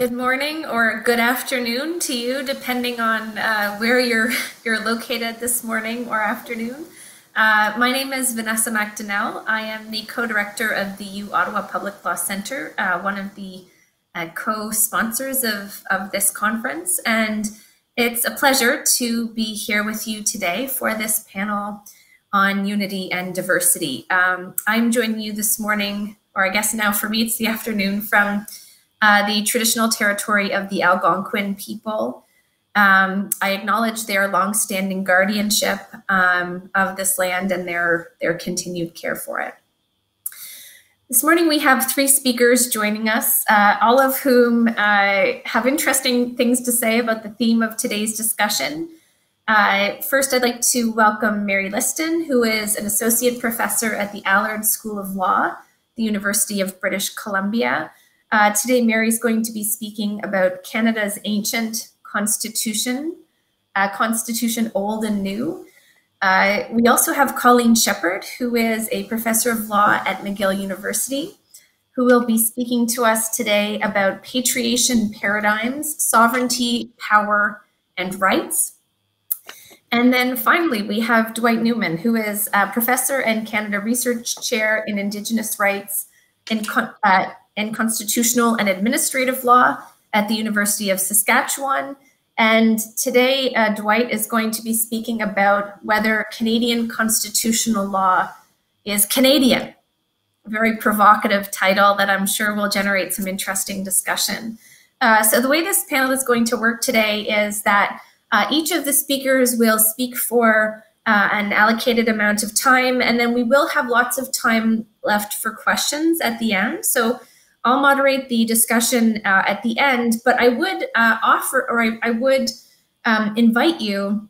Good morning or good afternoon to you, depending on uh, where you're you're located this morning or afternoon. Uh, my name is Vanessa MacDonnell. I am the co-director of the U Ottawa Public Law Centre, uh, one of the uh, co-sponsors of, of this conference. And it's a pleasure to be here with you today for this panel on unity and diversity. Um, I'm joining you this morning, or I guess now for me it's the afternoon, from uh, the traditional territory of the Algonquin people. Um, I acknowledge their longstanding guardianship um, of this land and their, their continued care for it. This morning we have three speakers joining us, uh, all of whom uh, have interesting things to say about the theme of today's discussion. Uh, first, I'd like to welcome Mary Liston, who is an associate professor at the Allard School of Law, the University of British Columbia, uh, today, Mary's going to be speaking about Canada's ancient constitution, uh, Constitution Old and New. Uh, we also have Colleen Sheppard, who is a professor of law at McGill University, who will be speaking to us today about patriation paradigms, sovereignty, power, and rights. And then finally, we have Dwight Newman, who is a professor and Canada Research Chair in Indigenous Rights uh, in constitutional and administrative law at the University of Saskatchewan. And today, uh, Dwight is going to be speaking about whether Canadian constitutional law is Canadian. A very provocative title that I'm sure will generate some interesting discussion. Uh, so, the way this panel is going to work today is that uh, each of the speakers will speak for uh, an allocated amount of time, and then we will have lots of time left for questions at the end. So, I'll moderate the discussion uh, at the end, but I would uh, offer or I, I would um, invite you,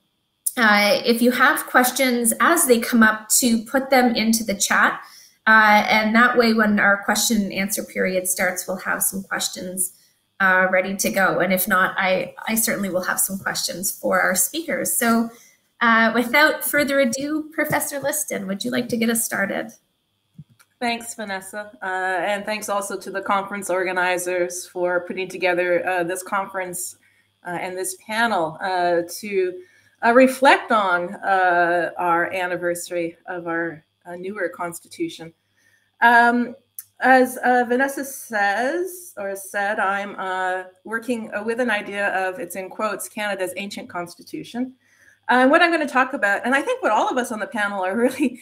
uh, if you have questions as they come up, to put them into the chat. Uh, and that way, when our question and answer period starts, we'll have some questions uh, ready to go. And if not, I, I certainly will have some questions for our speakers. So uh, without further ado, Professor Liston, would you like to get us started? Thanks, Vanessa. Uh, and thanks also to the conference organizers for putting together uh, this conference uh, and this panel uh, to uh, reflect on uh, our anniversary of our newer constitution. Um, as Vanessa says, or said, I'm working with an idea of, it's in quotes, Canada's ancient constitution. And what I'm going to talk about, and I think what all of us on the panel are really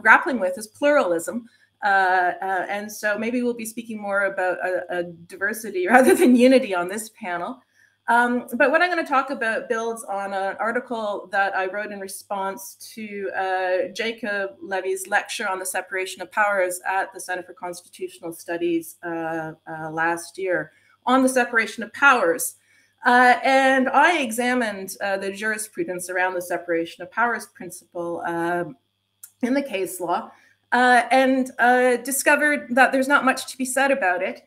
grappling with, is pluralism. Uh, uh, and so maybe we'll be speaking more about a, a diversity rather than unity on this panel. Um, but what I'm going to talk about builds on an article that I wrote in response to uh, Jacob Levy's lecture on the separation of powers at the Center for Constitutional Studies uh, uh, last year on the separation of powers. Uh, and I examined the jurisprudence around the separation of powers principle um, in the case law uh, and uh, discovered that there's not much to be said about it.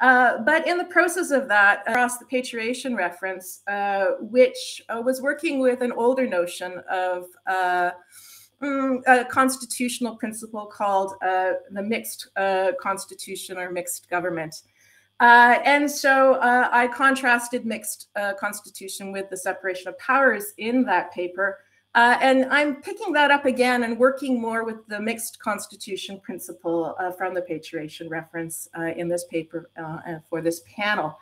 Uh, but in the process of that, across the patriation reference, uh, which uh, was working with an older notion of uh, mm, a constitutional principle called the mixed constitution or mixed government. and so I contrasted mixed constitution with the separation of powers in that paper uh, and I'm picking that up again and working more with the mixed constitution principle uh, from the patriation reference uh, in this paper uh, for this panel.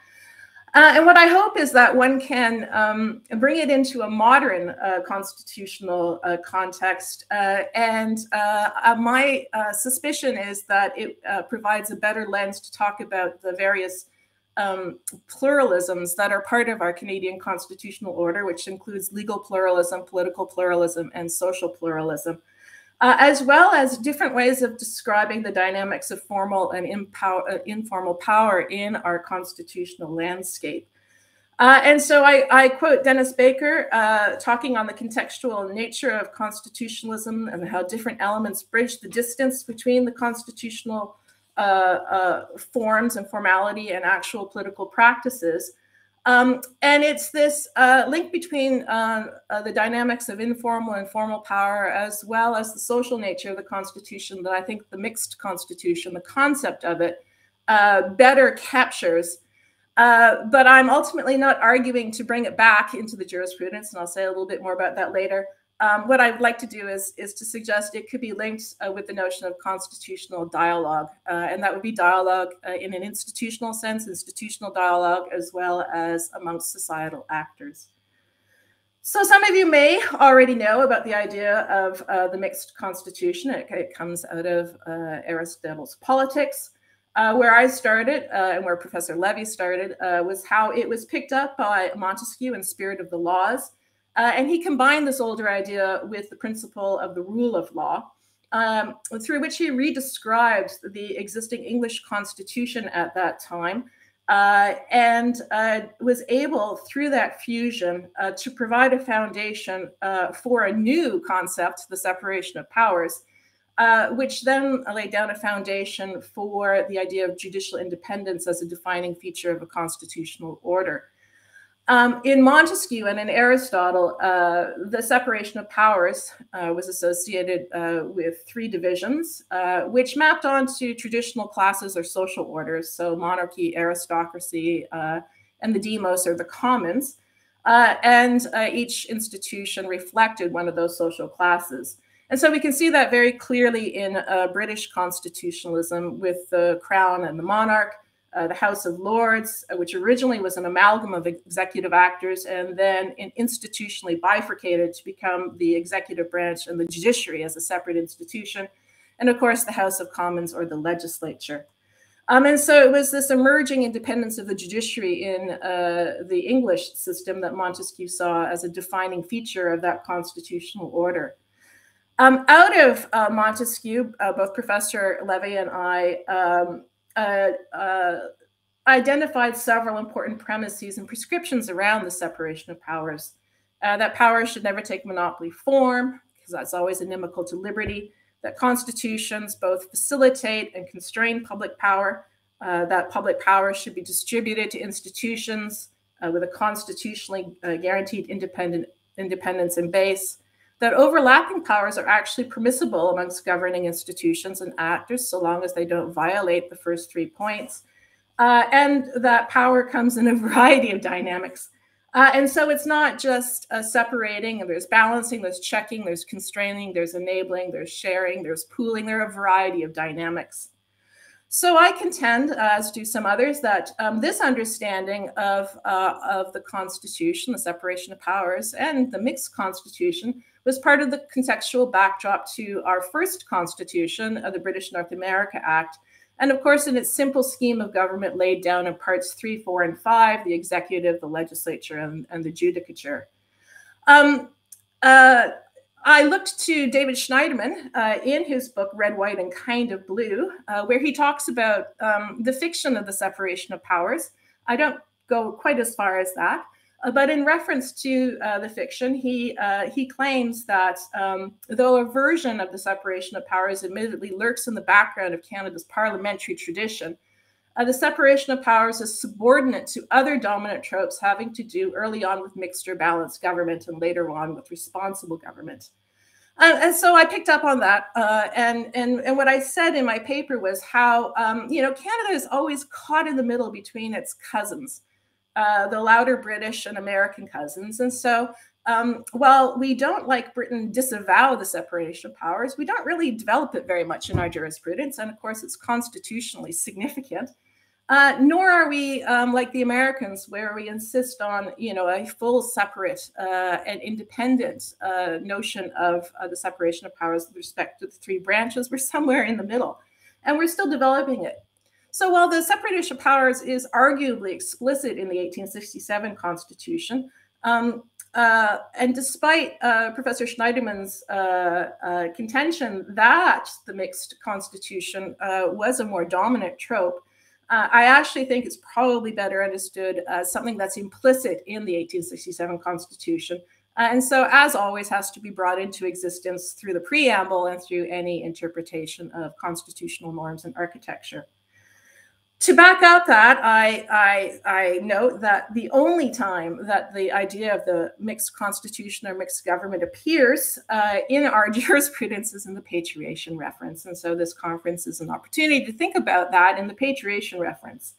Uh, and what I hope is that one can um, bring it into a modern uh, constitutional context. and my suspicion is that it provides a better lens to talk about the various um, pluralisms that are part of our Canadian constitutional order, which includes legal pluralism, political pluralism, and social pluralism, uh, as well as different ways of describing the dynamics of formal and uh, informal power in our constitutional landscape. Uh, and so I, I, quote Dennis Baker uh, talking on the contextual nature of constitutionalism and how different elements bridge the distance between the constitutional uh, uh, forms and formality and actual political practices. Um, and it's this uh, link between uh, uh, the dynamics of informal and formal power, as well as the social nature of the Constitution, that I think the mixed Constitution, the concept of it, uh, better captures. But I'm ultimately not arguing to bring it back into the jurisprudence, and I'll say a little bit more about that later. Um, what I'd like to do is, is to suggest it could be linked uh, with the notion of constitutional dialogue, uh, and that would be dialogue uh, in an institutional sense, institutional dialogue, as well as amongst societal actors. So some of you may already know about the idea of uh, the mixed constitution. It, it comes out of uh, Aristotle's Politics. Uh, where I started and where Professor Levy started was how it was picked up by Montesquieu in Spirit of the Laws. Uh, and he combined this older idea with the principle of the rule of law, um, through which he redescribed the existing English constitution at that time uh, and uh, was able, through that fusion, to provide a foundation for a new concept, the separation of powers, uh, which then laid down a foundation for the idea of judicial independence as a defining feature of a constitutional order. Um, in Montesquieu and in Aristotle, uh, the separation of powers uh, was associated uh, with three divisions, uh, which mapped onto traditional classes or social orders, so monarchy, aristocracy, uh, and the demos or the commons. and each institution reflected one of those social classes. And so we can see that very clearly in uh, British constitutionalism with the crown and the monarch, uh, the House of Lords, uh, which originally was an amalgam of executive actors and then institutionally bifurcated to become the executive branch and the judiciary as a separate institution. And of course, the House of Commons or the legislature. Um, and so it was this emerging independence of the judiciary in uh, the English system that Montesquieu saw as a defining feature of that constitutional order. Um, out of uh, Montesquieu, uh, both Professor Levy and I um, uh, uh, identified several important premises and prescriptions around the separation of powers. Uh, that power should never take monopoly form, because that's always inimical to liberty. That constitutions both facilitate and constrain public power. Uh, that public power should be distributed to institutions with a constitutionally guaranteed independent independence and base that overlapping powers are actually permissible amongst governing institutions and actors so long as they don't violate the first three points. Uh, and that power comes in a variety of dynamics. Uh, and so it's not just uh, separating, and there's balancing, there's checking, there's constraining, there's enabling, there's sharing, there's pooling. There are a variety of dynamics. So I contend, uh, as do some others, that um, this understanding of, uh, of the Constitution, the separation of powers, and the mixed Constitution was part of the contextual backdrop to our first Constitution, of the British North America Act, and of course, in its simple scheme of government laid down in parts three, four, and five, the executive, the legislature, and, and the judicature. Um, uh, I looked to David Schneiderman uh, in his book, Red, White, and Kind of Blue, uh, where he talks about um, the fiction of the separation of powers. I don't go quite as far as that. Uh, but in reference to uh, the fiction, he uh, he claims that um, though a version of the separation of powers admittedly lurks in the background of Canada's parliamentary tradition, uh, the separation of powers is subordinate to other dominant tropes having to do early on with mixed or balanced government and later on with responsible government. Uh, and so I picked up on that, uh, and and and what I said in my paper was how um, you know Canada is always caught in the middle between its cousins, uh, the louder British and American cousins, and so um, while we don't like Britain disavow the separation of powers, we don't really develop it very much in our jurisprudence, and of course it's constitutionally significant. Uh, nor are we um, like the Americans, where we insist on, you know, a full separate uh, and independent uh, notion of uh, the separation of powers with respect to the three branches. We're somewhere in the middle, and we're still developing it. So while the separation of powers is arguably explicit in the 1867 Constitution, um, uh, and despite uh, Professor Schneiderman's contention that the mixed constitution was a more dominant trope, uh, I actually think it's probably better understood as something that's implicit in the 1867 Constitution. Uh, and so, as always, has to be brought into existence through the preamble and through any interpretation of constitutional norms and architecture to back out that, I, I, I note that the only time that the idea of the mixed constitution or mixed government appears uh, in our jurisprudence is in the patriation reference. And so this conference is an opportunity to think about that in the patriation reference.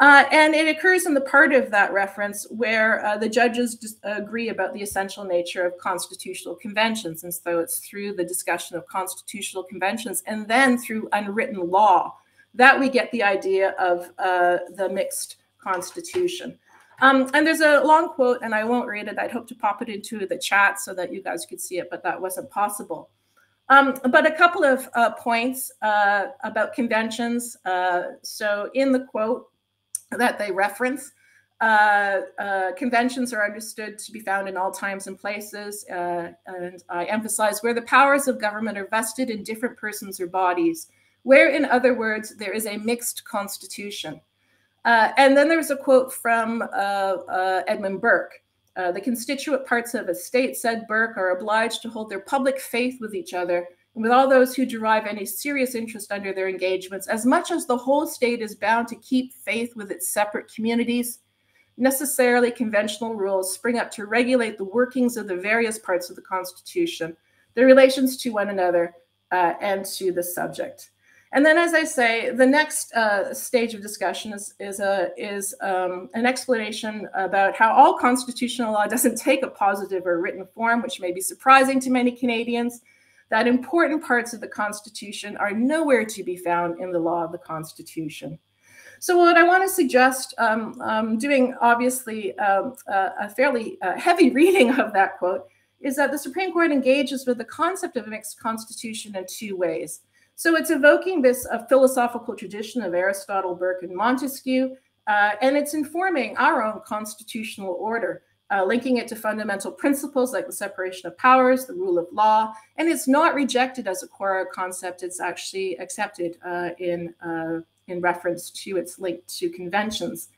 Uh, and it occurs in the part of that reference where uh, the judges agree about the essential nature of constitutional conventions. And so it's through the discussion of constitutional conventions and then through unwritten law that we get the idea of uh, the mixed constitution. Um, and there's a long quote, and I won't read it. I'd hope to pop it into the chat so that you guys could see it, but that wasn't possible. Um, but a couple of uh, points uh, about conventions. Uh, so in the quote, that they reference. Uh, uh, conventions are understood to be found in all times and places. And I emphasize where the powers of government are vested in different persons or bodies, where, in other words, there is a mixed constitution. Uh, and then there's a quote from uh, uh, Edmund Burke. the constituent parts of a state, said Burke, are obliged to hold their public faith with each other and with all those who derive any serious interest under their engagements, as much as the whole state is bound to keep faith with its separate communities, necessarily conventional rules spring up to regulate the workings of the various parts of the Constitution, their relations to one another, uh, and to the subject. And then, as I say, the next uh, stage of discussion is, is, a, is um, an explanation about how all constitutional law doesn't take a positive or written form, which may be surprising to many Canadians, that important parts of the Constitution are nowhere to be found in the law of the Constitution. So what I want to suggest, um, um, doing obviously uh, a fairly uh, heavy reading of that quote, is that the Supreme Court engages with the concept of a mixed constitution in two ways. So it's evoking this philosophical tradition of Aristotle, Burke, and Montesquieu, uh, and it's informing our own constitutional order uh, linking it to fundamental principles like the separation of powers, the rule of law, and it's not rejected as a core concept. It's actually accepted uh, in, uh, in reference to its link to conventions.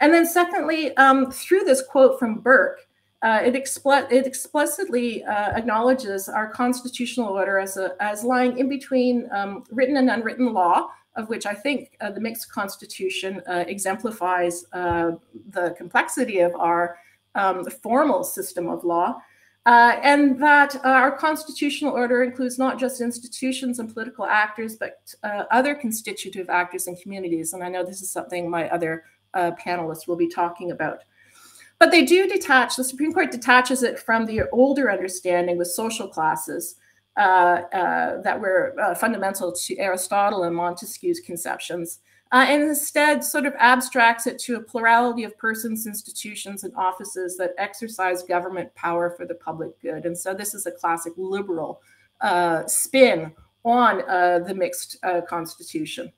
And then secondly, um, through this quote from Burke, uh, it, expl it, explicitly uh, acknowledges our constitutional order as, a, as lying in between um, written and unwritten law, of which I think uh, the mixed constitution exemplifies the complexity of our um, formal system of law, uh, and that uh, our constitutional order includes not just institutions and political actors, but uh, other constitutive actors and communities. And I know this is something my other uh, panelists will be talking about. But they do detach, the Supreme Court detaches it from the older understanding with social classes uh, uh, that were fundamental to Aristotle and Montesquieu's conceptions uh, and instead sort of abstracts it to a plurality of persons, institutions, and offices that exercise government power for the public good. And so this is a classic liberal uh, spin on uh, the mixed uh, constitution.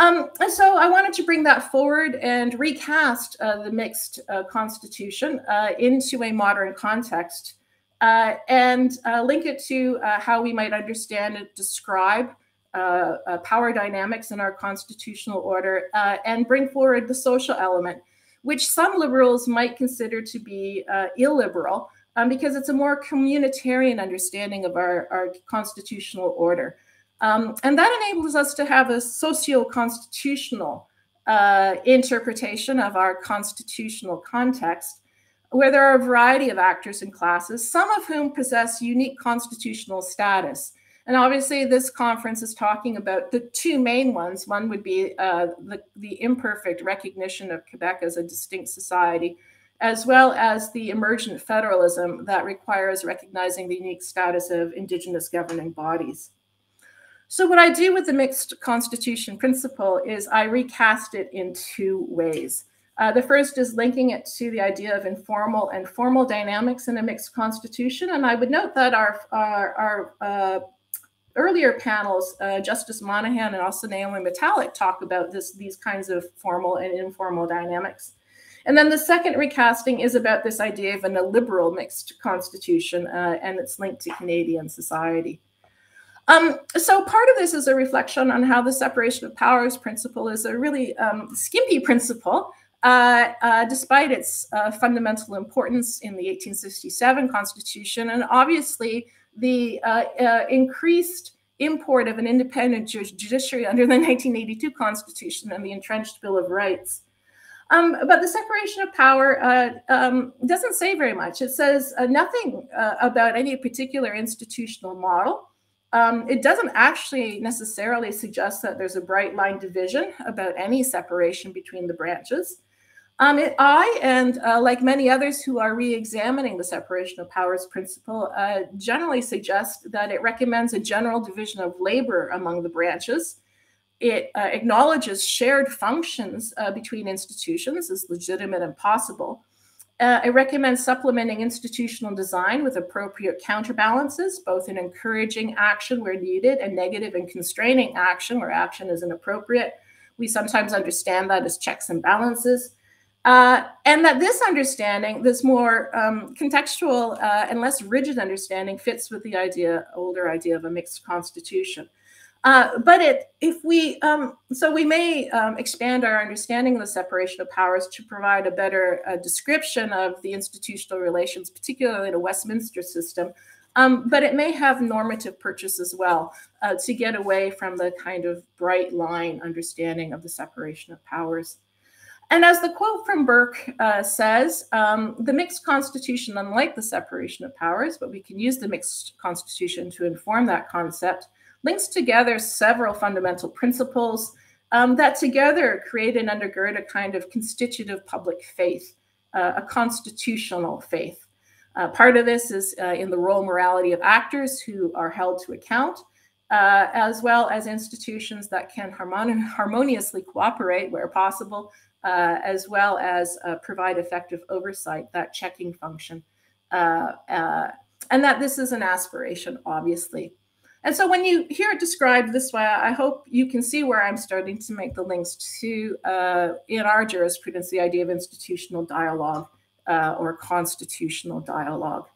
Um, and so I wanted to bring that forward and recast uh, the mixed uh, constitution into a modern context and link it to how we might understand and describe uh, uh, power dynamics in our constitutional order uh, and bring forward the social element, which some liberals might consider to be uh, illiberal um, because it's a more communitarian understanding of our, our constitutional order. Um, and that enables us to have a socio-constitutional uh, interpretation of our constitutional context, where there are a variety of actors and classes, some of whom possess unique constitutional status. And obviously, this conference is talking about the two main ones. One would be uh, the, the imperfect recognition of Quebec as a distinct society, as well as the emergent federalism that requires recognizing the unique status of Indigenous governing bodies. So, what I do with the mixed constitution principle is I recast it in two ways. Uh, the first is linking it to the idea of informal and formal dynamics in a mixed constitution. And I would note that our, our, our uh, earlier panels, uh, Justice Monahan and also Naiomi Metallic talk about this, these kinds of formal and informal dynamics. And then the second recasting is about this idea of an illiberal mixed constitution, uh, and it's linked to Canadian society. Um, so part of this is a reflection on how the separation of powers principle is a really um, skimpy principle, uh, uh, despite its uh, fundamental importance in the 1867 Constitution. And obviously, the uh, uh, increased import of an independent judiciary under the 1982 Constitution and the entrenched Bill of Rights. Um, but the separation of power uh, um, doesn't say very much. It says uh, nothing uh, about any particular institutional model. Um, it doesn't actually necessarily suggest that there's a bright line division about any separation between the branches. Um, it, I, and uh, like many others who are re examining the separation of powers principle, uh, generally suggest that it recommends a general division of labor among the branches. It uh, acknowledges shared functions uh, between institutions as legitimate and possible. Uh, it recommends supplementing institutional design with appropriate counterbalances, both in encouraging action where needed and negative and constraining action where action is inappropriate. We sometimes understand that as checks and balances. Uh, and that this understanding, this more um, contextual uh, and less rigid understanding, fits with the idea, older idea of a mixed constitution. Uh, but it, if we, um, so we may um, expand our understanding of the separation of powers to provide a better uh, description of the institutional relations, particularly in a Westminster system. Um, but it may have normative purchase as well uh, to get away from the kind of bright line understanding of the separation of powers. And as the quote from Burke uh, says, um, the mixed constitution, unlike the separation of powers, but we can use the mixed constitution to inform that concept, links together several fundamental principles um, that together create and undergird a kind of constitutive public faith, uh, a constitutional faith. Uh, part of this is uh, in the role morality of actors who are held to account, uh, as well as institutions that can harmon harmoniously cooperate where possible uh, as well as uh, provide effective oversight, that checking function. And that this is an aspiration, obviously. And so when you hear it described this way, I hope you can see where I'm starting to make the links to, uh, in our jurisprudence, the idea of institutional dialogue uh, or constitutional dialogue.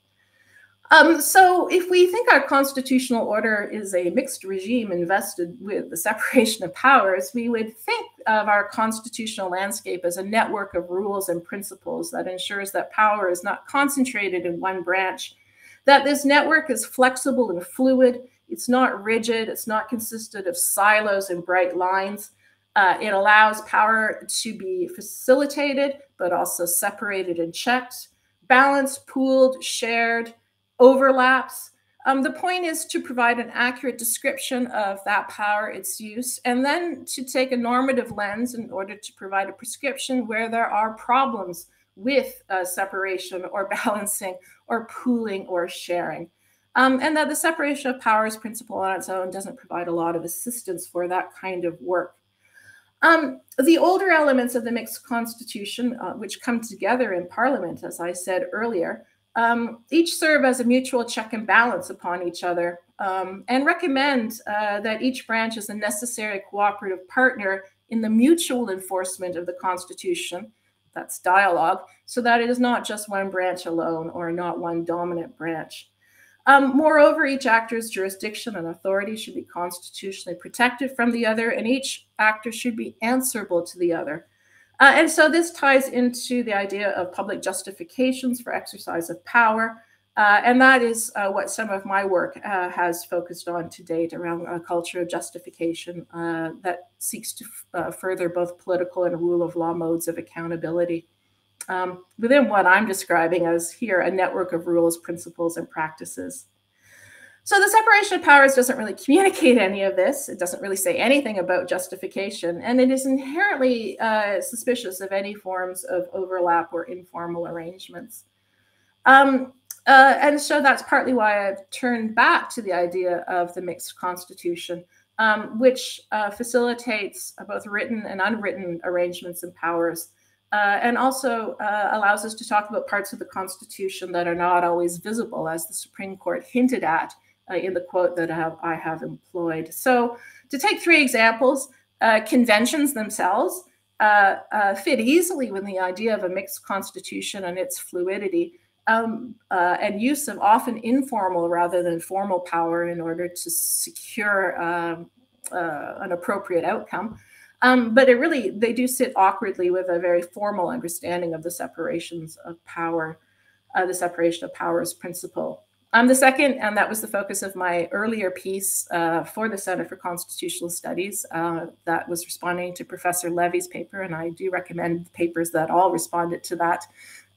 Um, so if we think our constitutional order is a mixed regime invested with the separation of powers, we would think of our constitutional landscape as a network of rules and principles that ensures that power is not concentrated in one branch, that this network is flexible and fluid, it's not rigid, it's not consisted of silos and bright lines. Uh, it allows power to be facilitated, but also separated and checked, balanced, pooled, shared, overlaps. Um, the point is to provide an accurate description of that power, its use, and then to take a normative lens in order to provide a prescription where there are problems with uh, separation or balancing or pooling or sharing. Um, and that the separation of powers principle on its own doesn't provide a lot of assistance for that kind of work. Um, the older elements of the mixed constitution, uh, which come together in Parliament, as I said earlier, um, each serve as a mutual check and balance upon each other um, and recommend uh, that each branch is a necessary cooperative partner in the mutual enforcement of the Constitution. That's dialogue, so that it is not just one branch alone or not one dominant branch. Um, moreover, each actor's jurisdiction and authority should be constitutionally protected from the other, and each actor should be answerable to the other. Uh, and so this ties into the idea of public justifications for exercise of power. Uh, and that is uh, what some of my work uh, has focused on to date around a culture of justification uh, that seeks to uh, further both political and rule of law modes of accountability. Um, within what I'm describing as here a network of rules, principles, and practices. So the separation of powers doesn't really communicate any of this. It doesn't really say anything about justification, and it is inherently uh, suspicious of any forms of overlap or informal arrangements. Um, uh, and so that's partly why I've turned back to the idea of the mixed constitution, um, which uh, facilitates both written and unwritten arrangements and powers, uh, and also uh, allows us to talk about parts of the Constitution that are not always visible, as the Supreme Court hinted at uh, in the quote that I have, I have, employed. So, to take three examples, uh, conventions themselves uh, uh, fit easily with the idea of a mixed constitution and its fluidity. Um, and use of often informal rather than formal power in order to secure um, an appropriate outcome. Um, but it really, they do sit awkwardly with a very formal understanding of the separations of power, the separation of powers principle. Um, the second, and that was the focus of my earlier piece uh, for the Center for Constitutional Studies, uh, that was responding to Professor Levy's paper, and I do recommend papers that all responded to that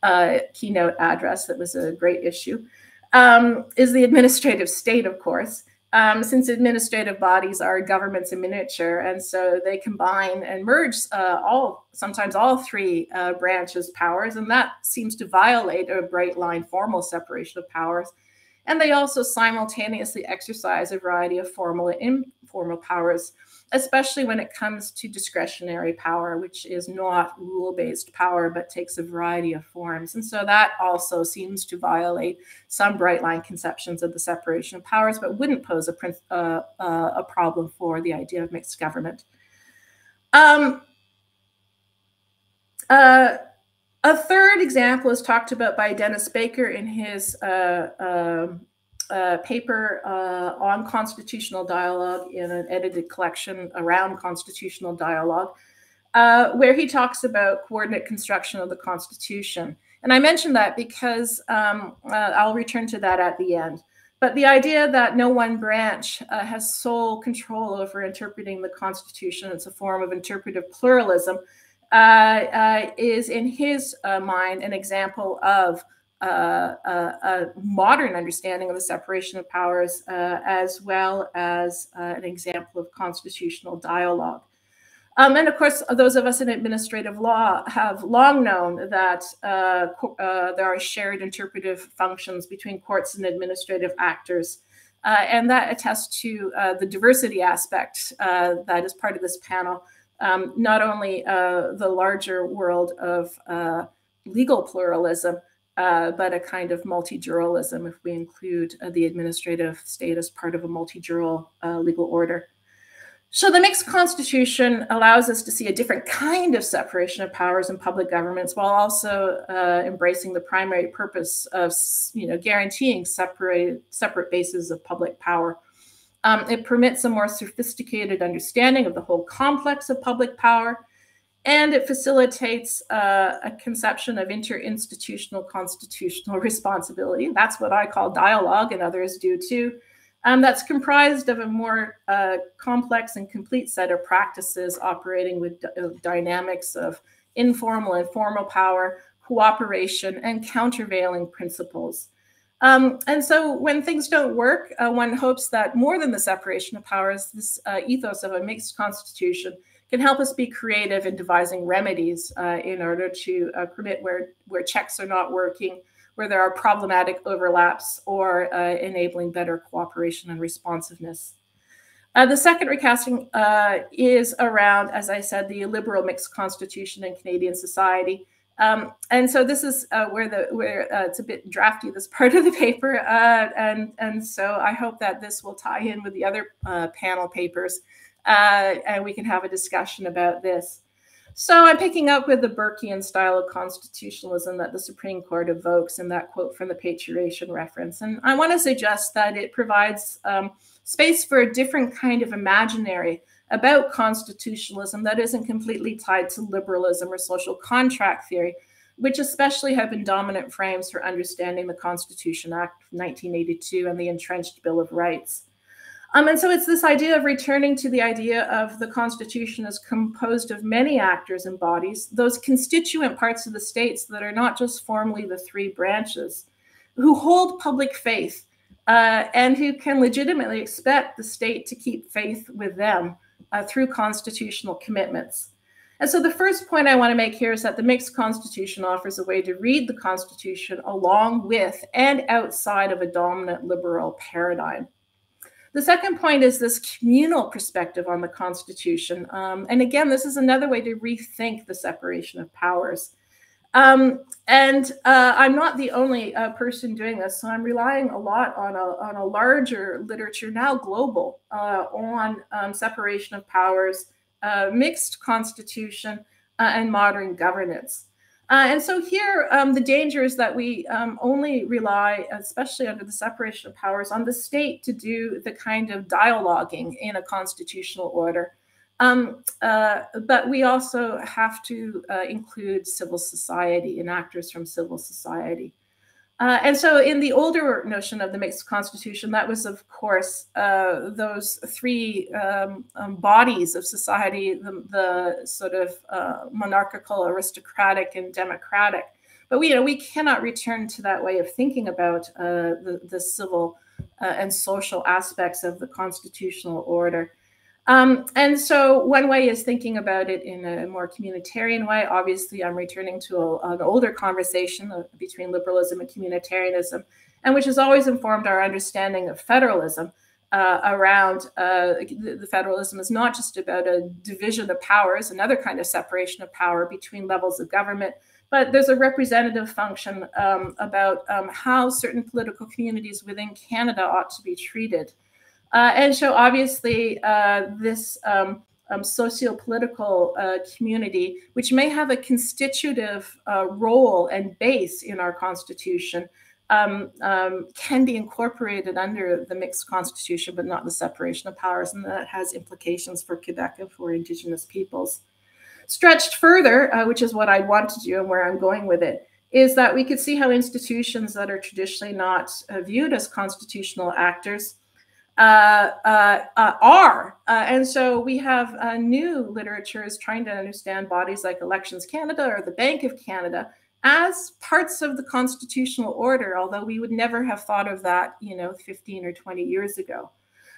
uh, keynote address. That was a great issue. Um, is the administrative state, of course. Um, since administrative bodies are governments in miniature, and so they combine and merge uh, all, sometimes all three uh, branches' powers, and that seems to violate a bright line formal separation of powers. And they also simultaneously exercise a variety of formal and informal powers especially when it comes to discretionary power, which is not rule based power, but takes a variety of forms. And so that also seems to violate some bright line conceptions of the separation of powers, but wouldn't pose a, uh, uh, a problem for the idea of mixed government. Um, uh, a third example is talked about by Dennis Baker in his uh, um, a paper uh, on constitutional dialogue in an edited collection around constitutional dialogue, uh, where he talks about coordinate construction of the Constitution. And I mention that because um, uh, I'll return to that at the end. But the idea that no one branch uh, has sole control over interpreting the Constitution, it's a form of interpretive pluralism, uh, uh, is in his mind an example of a, a, modern understanding of the separation of powers, uh, as well as uh, an example of constitutional dialogue. Um, and of course, those of us in administrative law have long known that uh, uh, there are shared interpretive functions between courts and administrative actors. Uh, and that attests to the diversity aspect that is part of this panel, um, not only the larger world of legal pluralism, uh, but a kind of multi-juralism if we include uh, the administrative state as part of a multi-jural uh, legal order. So the mixed constitution allows us to see a different kind of separation of powers in public governments while also uh, embracing the primary purpose of you know, guaranteeing separate, separate bases of public power. Um, it permits a more sophisticated understanding of the whole complex of public power and it facilitates uh, a conception of interinstitutional constitutional responsibility. That's what I call dialogue, and others do too. Um, that's comprised of a more uh, complex and complete set of practices operating with uh, dynamics of informal and formal power, cooperation, and countervailing principles. Um, and so when things don't work, uh, one hopes that more than the separation of powers, this uh, ethos of a mixed constitution can help us be creative in devising remedies uh, in order to uh, permit where, where checks are not working, where there are problematic overlaps, or uh, enabling better cooperation and responsiveness. Uh, the second recasting uh, is around, as I said, the liberal mixed constitution in Canadian society. Um, and so this is uh, where the where it's a bit drafty this part of the paper, and and so I hope that this will tie in with the other panel papers uh, and we can have a discussion about this. So I'm picking up with the Burkean style of constitutionalism that the Supreme Court evokes in that quote from the Patriation reference. And I want to suggest that it provides um, space for a different kind of imaginary about constitutionalism that isn't completely tied to liberalism or social contract theory, which especially have been dominant frames for understanding the Constitution Act of 1982 and the entrenched Bill of Rights. Um, and so it's this idea of returning to the idea of the Constitution as composed of many actors and bodies, those constituent parts of the states that are not just formally the three branches, who hold public faith uh, and who can legitimately expect the state to keep faith with them uh, through constitutional commitments. And so the first point I want to make here is that the mixed constitution offers a way to read the Constitution along with and outside of a dominant liberal paradigm. The second point is this communal perspective on the Constitution. Um, and again, this is another way to rethink the separation of powers. Um, and uh, I'm not the only uh, person doing this, so I'm relying a lot on a, on a larger literature, now global, uh, on um, separation of powers, uh, mixed constitution, uh, and modern governance. Uh, and so here, um, the danger is that we um, only rely, especially under the separation of powers, on the state to do the kind of dialoguing in a constitutional order. Um, uh, but we also have to uh, include civil society and actors from civil society. Uh, and so, in the older notion of the mixed constitution, that was, of course, uh, those three um, um, bodies of society the, the sort of uh, monarchical, aristocratic, and democratic. But we, you know, we cannot return to that way of thinking about uh, the, the civil uh, and social aspects of the constitutional order. Um, and so one way is thinking about it in a more communitarian way. Obviously, I'm returning to a, an older conversation between liberalism and communitarianism, and which has always informed our understanding of federalism. Uh, around uh, the, the, federalism is not just about a division of powers, another kind of separation of power between levels of government, but there's a representative function um, about um, how certain political communities within Canada ought to be treated. Uh, and so obviously uh, this um, um, socio-political uh, community, which may have a constitutive uh, role and base in our constitution, um, um, can be incorporated under the mixed constitution, but not the separation of powers. And that has implications for Quebec and for Indigenous peoples. Stretched further, uh, which is what I want to do and where I'm going with it, is that we could see how institutions that are traditionally not uh, viewed as constitutional actors are. Uh, and so we have uh, new literatures trying to understand bodies like Elections Canada or the Bank of Canada as parts of the constitutional order, although we would never have thought of that, you know, 15 or 20 years ago.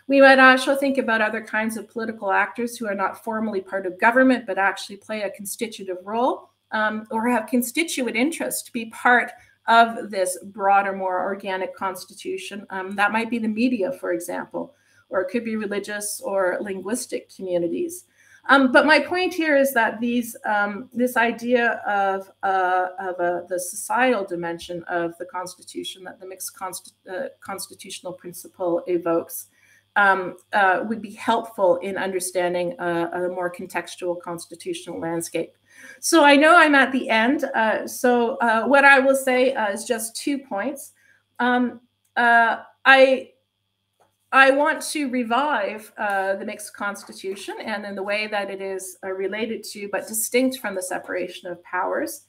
We might also think about other kinds of political actors who are not formally part of government, but actually play a constitutive role um, or have constituent interest to be part of this broader, more organic constitution. Um, that might be the media, for example, or it could be religious or linguistic communities. Um, but my point here is that these um, this idea of, uh, of uh, the societal dimension of the Constitution that the mixed const uh, constitutional principle evokes um, uh, would be helpful in understanding a, a, more contextual constitutional landscape. So I know I'm at the end. Uh, so uh, what I will say uh, is just two points. Um, uh, I I want to revive uh, the mixed constitution and in the way that it is related to, but distinct from the separation of powers.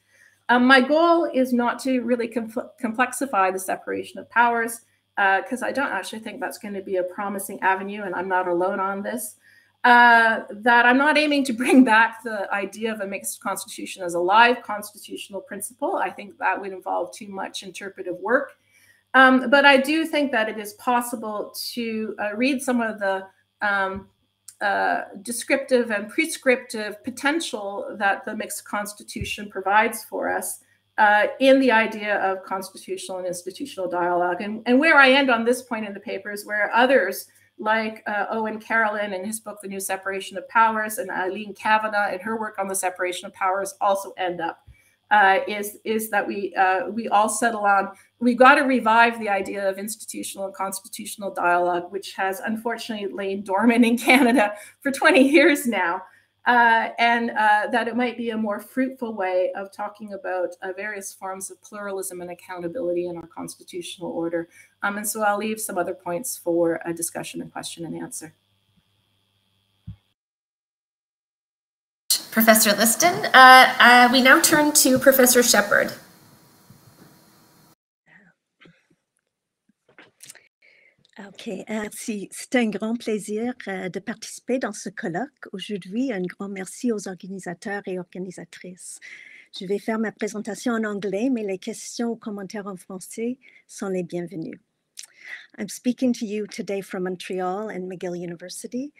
Um, my goal is not to really complexify the separation of powers because uh, I don't actually think that's going to be a promising avenue, and I'm not alone on this. Uh, that I'm not aiming to bring back the idea of a mixed constitution as a live constitutional principle. I think that would involve too much interpretive work. Um, but I do think that it is possible to uh, read some of the um, uh, descriptive and prescriptive potential that the mixed constitution provides for us uh, in the idea of constitutional and institutional dialogue. And, and where I end on this point in the paper is where others like uh, Eoin Carolan in his book, The New Separation of Powers, and Aileen Kavanagh in her work on the separation of powers also end up. Uh, is is that we uh, we all settle on we've got to revive the idea of institutional and constitutional dialogue, which has unfortunately lain dormant in Canada for 20 years now uh, and uh, that it might be a more fruitful way of talking about uh, various forms of pluralism and accountability in our constitutional order. Um, and so I'll leave some other points for a discussion and question and answer. Professor Liston. Uh, uh, we now turn to Professor Shepherd. OK, merci. C'est un grand plaisir euh, de participer dans ce colloque aujourd'hui. Un grand merci aux organisateurs et organisatrices. Je vais faire ma présentation en anglais, mais les questions ou commentaires en français sont les bienvenus. I'm speaking to you today from Montreal and McGill University,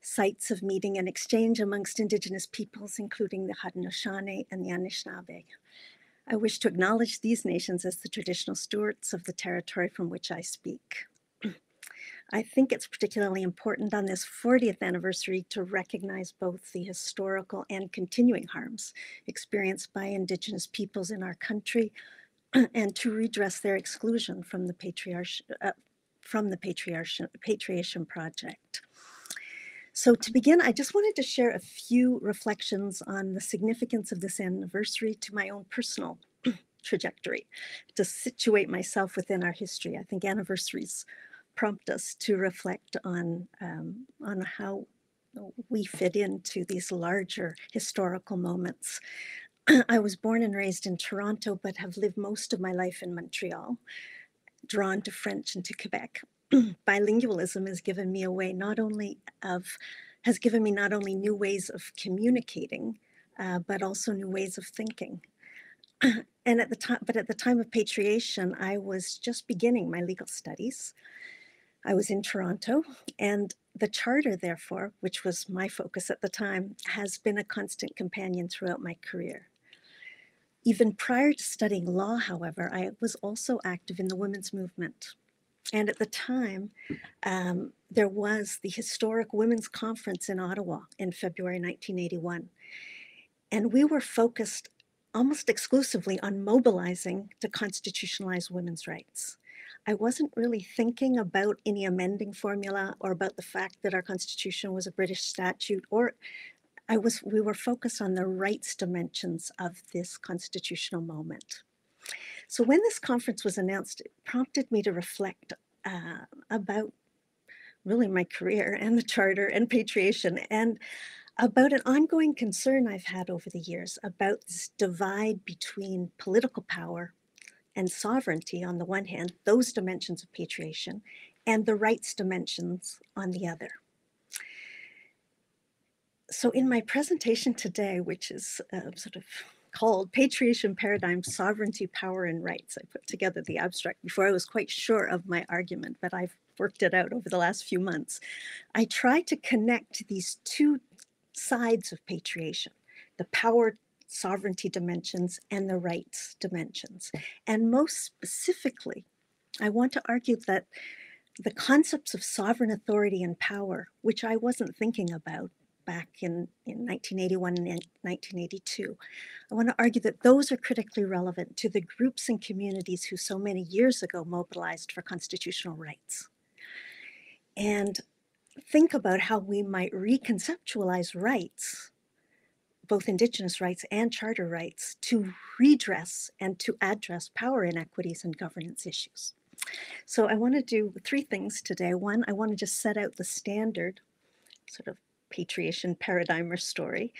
sites of meeting and exchange amongst Indigenous peoples, including the Haudenosaunee and the Anishinaabe. I wish to acknowledge these nations as the traditional stewards of the territory from which I speak. I think it's particularly important on this 40th anniversary to recognize both the historical and continuing harms experienced by Indigenous peoples in our country and to redress their exclusion from the patriarch uh, from the patriarch patriation project. So to begin, I just wanted to share a few reflections on the significance of this anniversary to my own personal trajectory, to situate myself within our history. I think anniversaries prompt us to reflect on, um, on how we fit into these larger historical moments. I was born and raised in Toronto, but have lived most of my life in Montreal, drawn to French and to Quebec. Bilingualism has given me a way not only of, has given me not only new ways of communicating, uh, but also new ways of thinking. and at the time, but at the time of patriation, I was just beginning my legal studies I was in Toronto, and the Charter, therefore, which was my focus at the time, has been a constant companion throughout my career. Even prior to studying law, however, I was also active in the women's movement. And at the time, um, there was the historic Women's Conference in Ottawa in February 1981. And we were focused almost exclusively on mobilizing to constitutionalize women's rights. I wasn't really thinking about any amending formula or about the fact that our constitution was a British statute or I was we were focused on the rights dimensions of this constitutional moment. So when this conference was announced, it prompted me to reflect uh, about really my career and the charter and patriation and about an ongoing concern I've had over the years about this divide between political power and sovereignty on the one hand, those dimensions of patriation, and the rights dimensions on the other. So, in my presentation today, which is uh, sort of called Patriation Paradigm Sovereignty, Power, and Rights, I put together the abstract before I was quite sure of my argument, but I've worked it out over the last few months. I try to connect these two sides of patriation the power sovereignty dimensions and the rights dimensions. And most specifically, I want to argue that the concepts of sovereign authority and power, which I wasn't thinking about back in, in 1981 and 1982, I want to argue that those are critically relevant to the groups and communities who so many years ago mobilized for constitutional rights. And think about how we might reconceptualize rights both Indigenous rights and charter rights to redress and to address power inequities and governance issues. So I want to do three things today. One, I want to just set out the standard sort of patriation paradigm or story.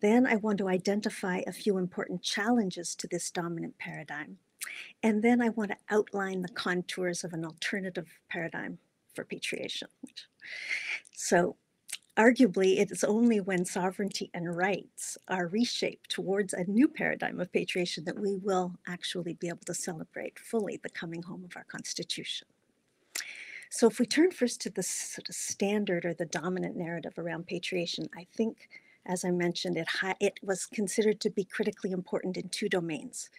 Then I want to identify a few important challenges to this dominant paradigm. And then I want to outline the contours of an alternative paradigm for patriation. So Arguably, it is only when sovereignty and rights are reshaped towards a new paradigm of patriation that we will actually be able to celebrate fully the coming home of our Constitution. So, if we turn first to the sort of standard or the dominant narrative around patriation, I think, as I mentioned, it, it was considered to be critically important in two domains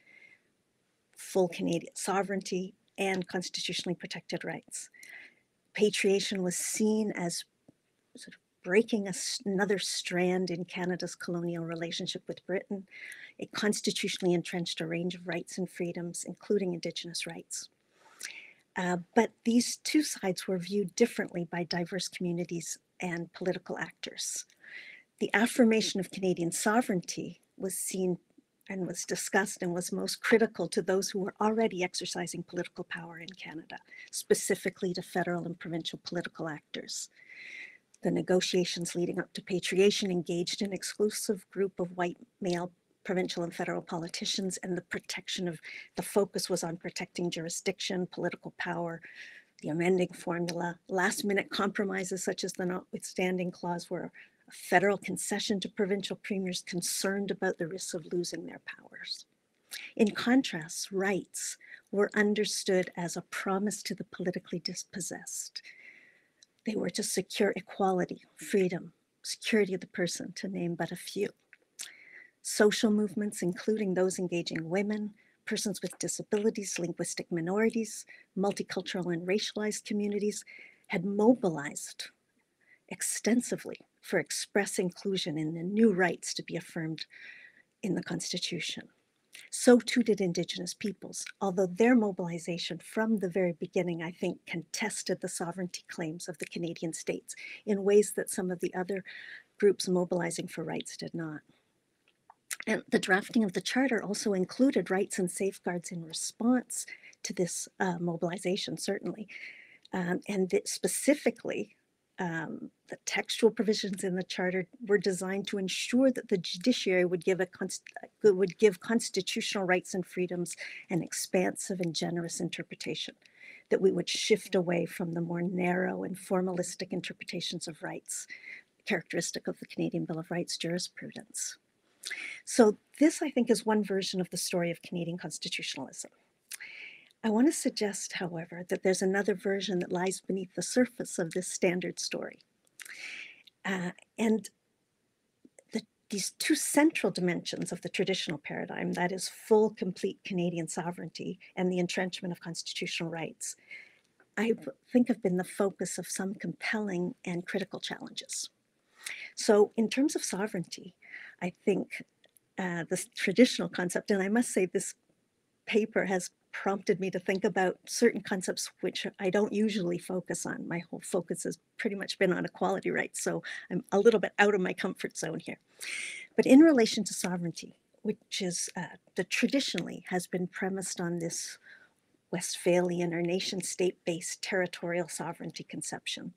full Canadian sovereignty and constitutionally protected rights. Patriation was seen as sort of breaking another strand in Canada's colonial relationship with Britain. It constitutionally entrenched a range of rights and freedoms, including Indigenous rights. Uh, but these two sides were viewed differently by diverse communities and political actors. The affirmation of Canadian sovereignty was seen and was discussed and was most critical to those who were already exercising political power in Canada, specifically to federal and provincial political actors the negotiations leading up to patriation engaged an exclusive group of white male provincial and federal politicians, and the protection of the focus was on protecting jurisdiction, political power, the amending formula, last minute compromises such as the notwithstanding clause were a federal concession to provincial premiers concerned about the risks of losing their powers. In contrast, rights were understood as a promise to the politically dispossessed they were to secure equality, freedom, security of the person, to name but a few. Social movements, including those engaging women, persons with disabilities, linguistic minorities, multicultural and racialized communities, had mobilized extensively for express inclusion in the new rights to be affirmed in the Constitution. So too did Indigenous peoples, although their mobilization from the very beginning, I think, contested the sovereignty claims of the Canadian states in ways that some of the other groups mobilizing for rights did not. And the drafting of the charter also included rights and safeguards in response to this uh, mobilization, certainly. Um, and specifically, um, the textual provisions in the charter were designed to ensure that the judiciary would give a const- would give constitutional rights and freedoms an expansive and generous interpretation that we would shift away from the more narrow and formalistic interpretations of rights characteristic of the Canadian Bill of Rights jurisprudence. So this I think is one version of the story of Canadian constitutionalism. I want to suggest, however, that there's another version that lies beneath the surface of this standard story. Uh, and the, these two central dimensions of the traditional paradigm, that is full, complete Canadian sovereignty and the entrenchment of constitutional rights, I think have been the focus of some compelling and critical challenges. So in terms of sovereignty, I think uh, this traditional concept, and I must say this paper has prompted me to think about certain concepts which I don't usually focus on. My whole focus has pretty much been on equality rights, so I'm a little bit out of my comfort zone here. But in relation to sovereignty, which is uh, the traditionally has been premised on this Westphalian or nation state based territorial sovereignty conception.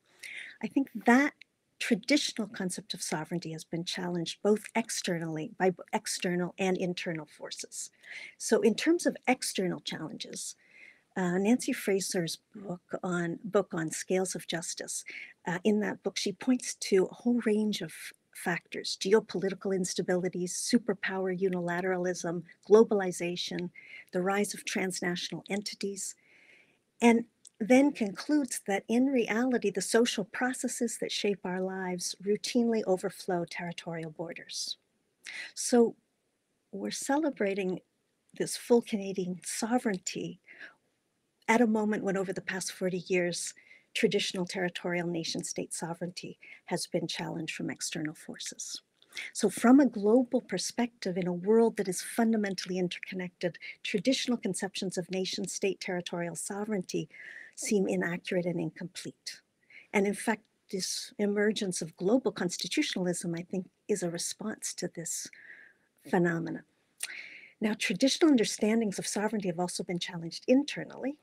I think that traditional concept of sovereignty has been challenged both externally by external and internal forces. So in terms of external challenges, uh, Nancy Fraser's book on book on scales of justice, uh, in that book, she points to a whole range of factors: geopolitical instabilities, superpower unilateralism, globalization, the rise of transnational entities, and then concludes that in reality, the social processes that shape our lives routinely overflow territorial borders. So we're celebrating this full Canadian sovereignty at a moment when, over the past 40 years, traditional territorial nation state sovereignty has been challenged from external forces. So, from a global perspective, in a world that is fundamentally interconnected, traditional conceptions of nation state territorial sovereignty seem inaccurate and incomplete. And in fact, this emergence of global constitutionalism, I think, is a response to this phenomena. Now, traditional understandings of sovereignty have also been challenged internally.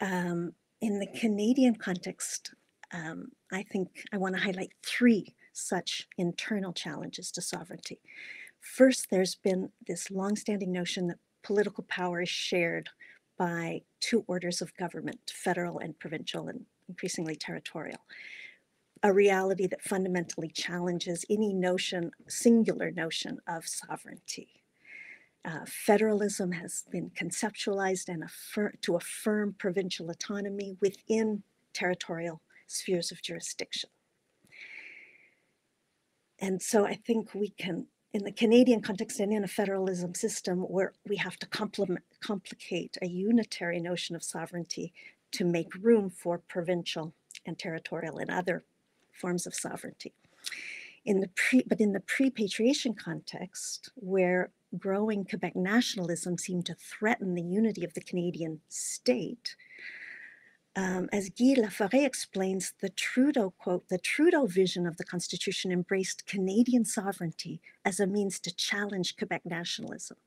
Um, in the Canadian context, um, I think I want to highlight three such internal challenges to sovereignty. First, there's been this longstanding notion that political power is shared by two orders of government, federal and provincial, and increasingly territorial. A reality that fundamentally challenges any notion, singular notion of sovereignty. Uh, federalism has been conceptualized and affir- to affirm provincial autonomy within territorial spheres of jurisdiction. And so I think we can in the Canadian context and in a federalism system where we have to complicate a unitary notion of sovereignty to make room for provincial and territorial and other forms of sovereignty. In the pre, but in the pre-patriation context, where growing Quebec nationalism seemed to threaten the unity of the Canadian state, um, as Guy Laforest explains, the Trudeau quote, the Trudeau vision of the Constitution embraced Canadian sovereignty as a means to challenge Quebec nationalism.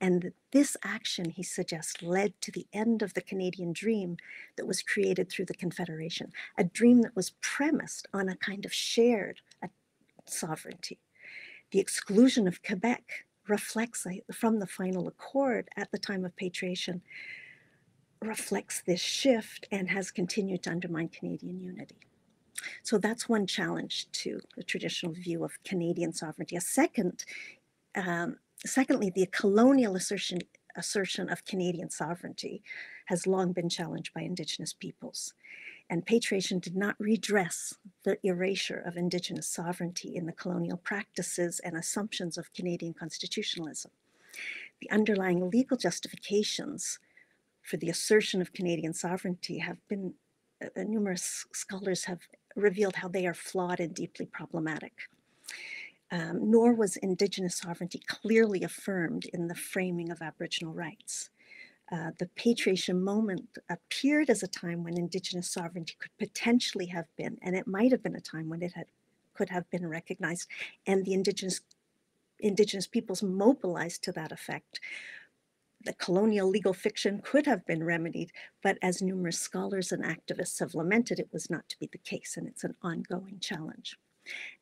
And this action, he suggests, led to the end of the Canadian dream that was created through the Confederation, a dream that was premised on a kind of shared uh, sovereignty. The exclusion of Quebec reflects from the final accord at the time of patriation reflects this shift and has continued to undermine Canadian unity. So that's one challenge to the traditional view of Canadian sovereignty. A second, um, secondly, the colonial assertion assertion of Canadian sovereignty has long been challenged by Indigenous peoples. And patriation did not redress the erasure of Indigenous sovereignty in the colonial practices and assumptions of Canadian constitutionalism. The underlying legal justifications for the assertion of Canadian sovereignty have been, uh, uh, numerous scholars have revealed how they are flawed and deeply problematic. Um, nor was Indigenous sovereignty clearly affirmed in the framing of Aboriginal rights. Uh, the patriation moment appeared as a time when Indigenous sovereignty could potentially have been, and it might have been a time when it had could have been recognized, and the Indigenous Indigenous peoples mobilized to that effect the colonial legal fiction could have been remedied, but as numerous scholars and activists have lamented, it was not to be the case, and it's an ongoing challenge.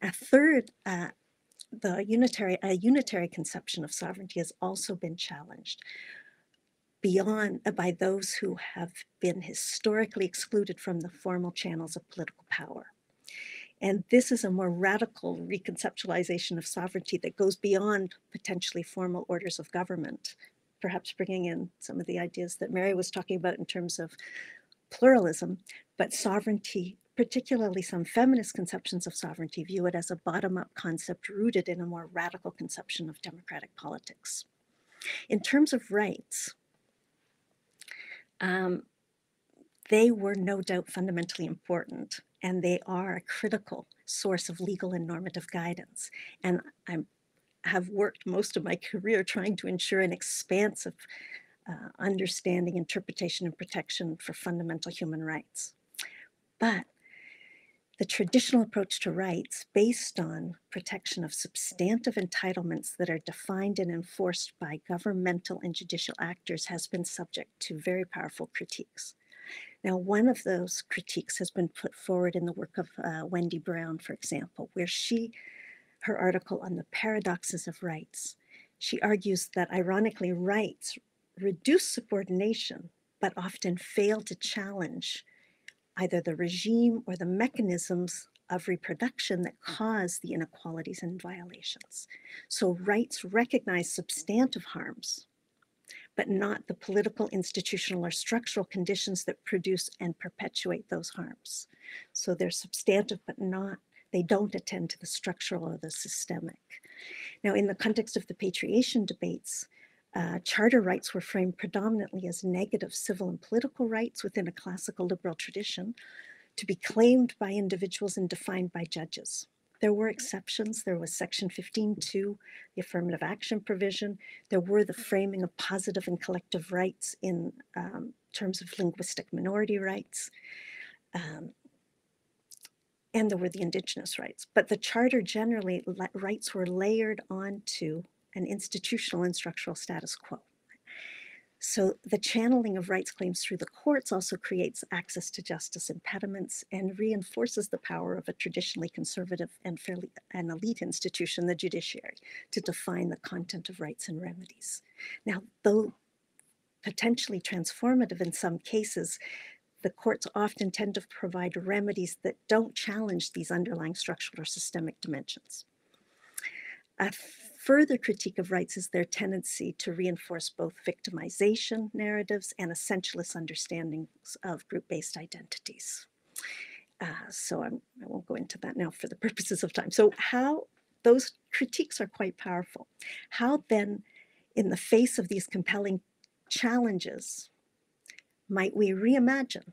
A third, uh, the unitary, a unitary conception of sovereignty has also been challenged beyond uh, by those who have been historically excluded from the formal channels of political power. And this is a more radical reconceptualization of sovereignty that goes beyond potentially formal orders of government perhaps bringing in some of the ideas that Mary was talking about in terms of pluralism, but sovereignty, particularly some feminist conceptions of sovereignty, view it as a bottom up concept rooted in a more radical conception of democratic politics. In terms of rights, um, they were no doubt fundamentally important and they are a critical source of legal and normative guidance. And I have worked most of my career trying to ensure an expansive uh, understanding, interpretation, and protection for fundamental human rights. But the traditional approach to rights based on protection of substantive entitlements that are defined and enforced by governmental and judicial actors has been subject to very powerful critiques. Now, one of those critiques has been put forward in the work of uh, Wendy Brown, for example, where she, her article on the paradoxes of rights, she argues that ironically, rights reduce subordination, but often fail to challenge either the regime or the mechanisms of reproduction that cause the inequalities and violations. So rights recognize substantive harms, but not the political, institutional, or structural conditions that produce and perpetuate those harms. So they're substantive, but not, they don't attend to the structural or the systemic. Now, in the context of the patriation debates, uh, charter rights were framed predominantly as negative civil and political rights within a classical liberal tradition to be claimed by individuals and defined by judges. There were exceptions. There was Section 15.2, the affirmative action provision. There were the framing of positive and collective rights in um, terms of linguistic minority rights. Um, and there were the indigenous rights. But the charter generally, rights were layered onto an institutional and structural status quo. So the channeling of rights claims through the courts also creates access to justice impediments and reinforces the power of a traditionally conservative and fairly an elite institution, the judiciary, to define the content of rights and remedies. Now, though potentially transformative in some cases, the courts often tend to provide remedies that don't challenge these underlying structural or systemic dimensions. A further critique of rights is their tendency to reinforce both victimization narratives and essentialist understandings of group based identities. Uh, so I'm, I will not go into that now for the purposes of time. So, how those critiques are quite powerful. How then, in the face of these compelling challenges, might we reimagine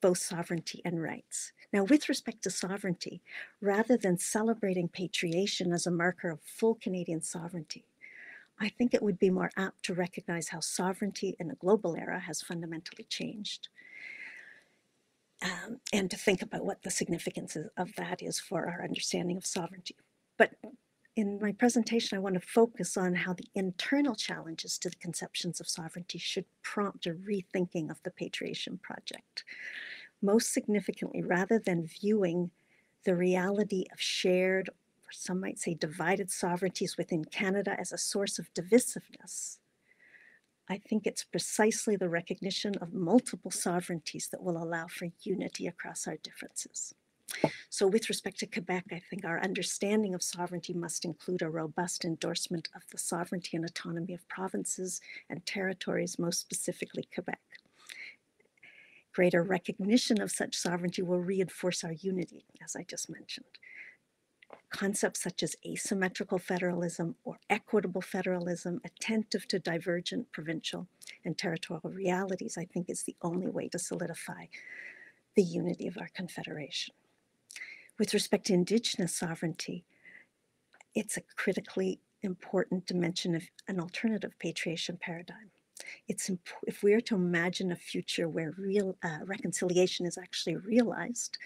both sovereignty and rights? Now, with respect to sovereignty, rather than celebrating patriation as a marker of full Canadian sovereignty, I think it would be more apt to recognize how sovereignty in a global era has fundamentally changed. Um, and to think about what the significance of that is for our understanding of sovereignty. But in my presentation, I want to focus on how the internal challenges to the conceptions of sovereignty should prompt a rethinking of the patriation project most significantly, rather than viewing the reality of shared, or some might say divided sovereignties within Canada as a source of divisiveness, I think it's precisely the recognition of multiple sovereignties that will allow for unity across our differences. So, with respect to Quebec, I think our understanding of sovereignty must include a robust endorsement of the sovereignty and autonomy of provinces and territories, most specifically Quebec. Greater recognition of such sovereignty will reinforce our unity, as I just mentioned. Concepts such as asymmetrical federalism or equitable federalism, attentive to divergent provincial and territorial realities, I think is the only way to solidify the unity of our confederation. With respect to Indigenous sovereignty, it's a critically important dimension of an alternative patriation paradigm it's if we are to imagine a future where real uh, reconciliation is actually realized,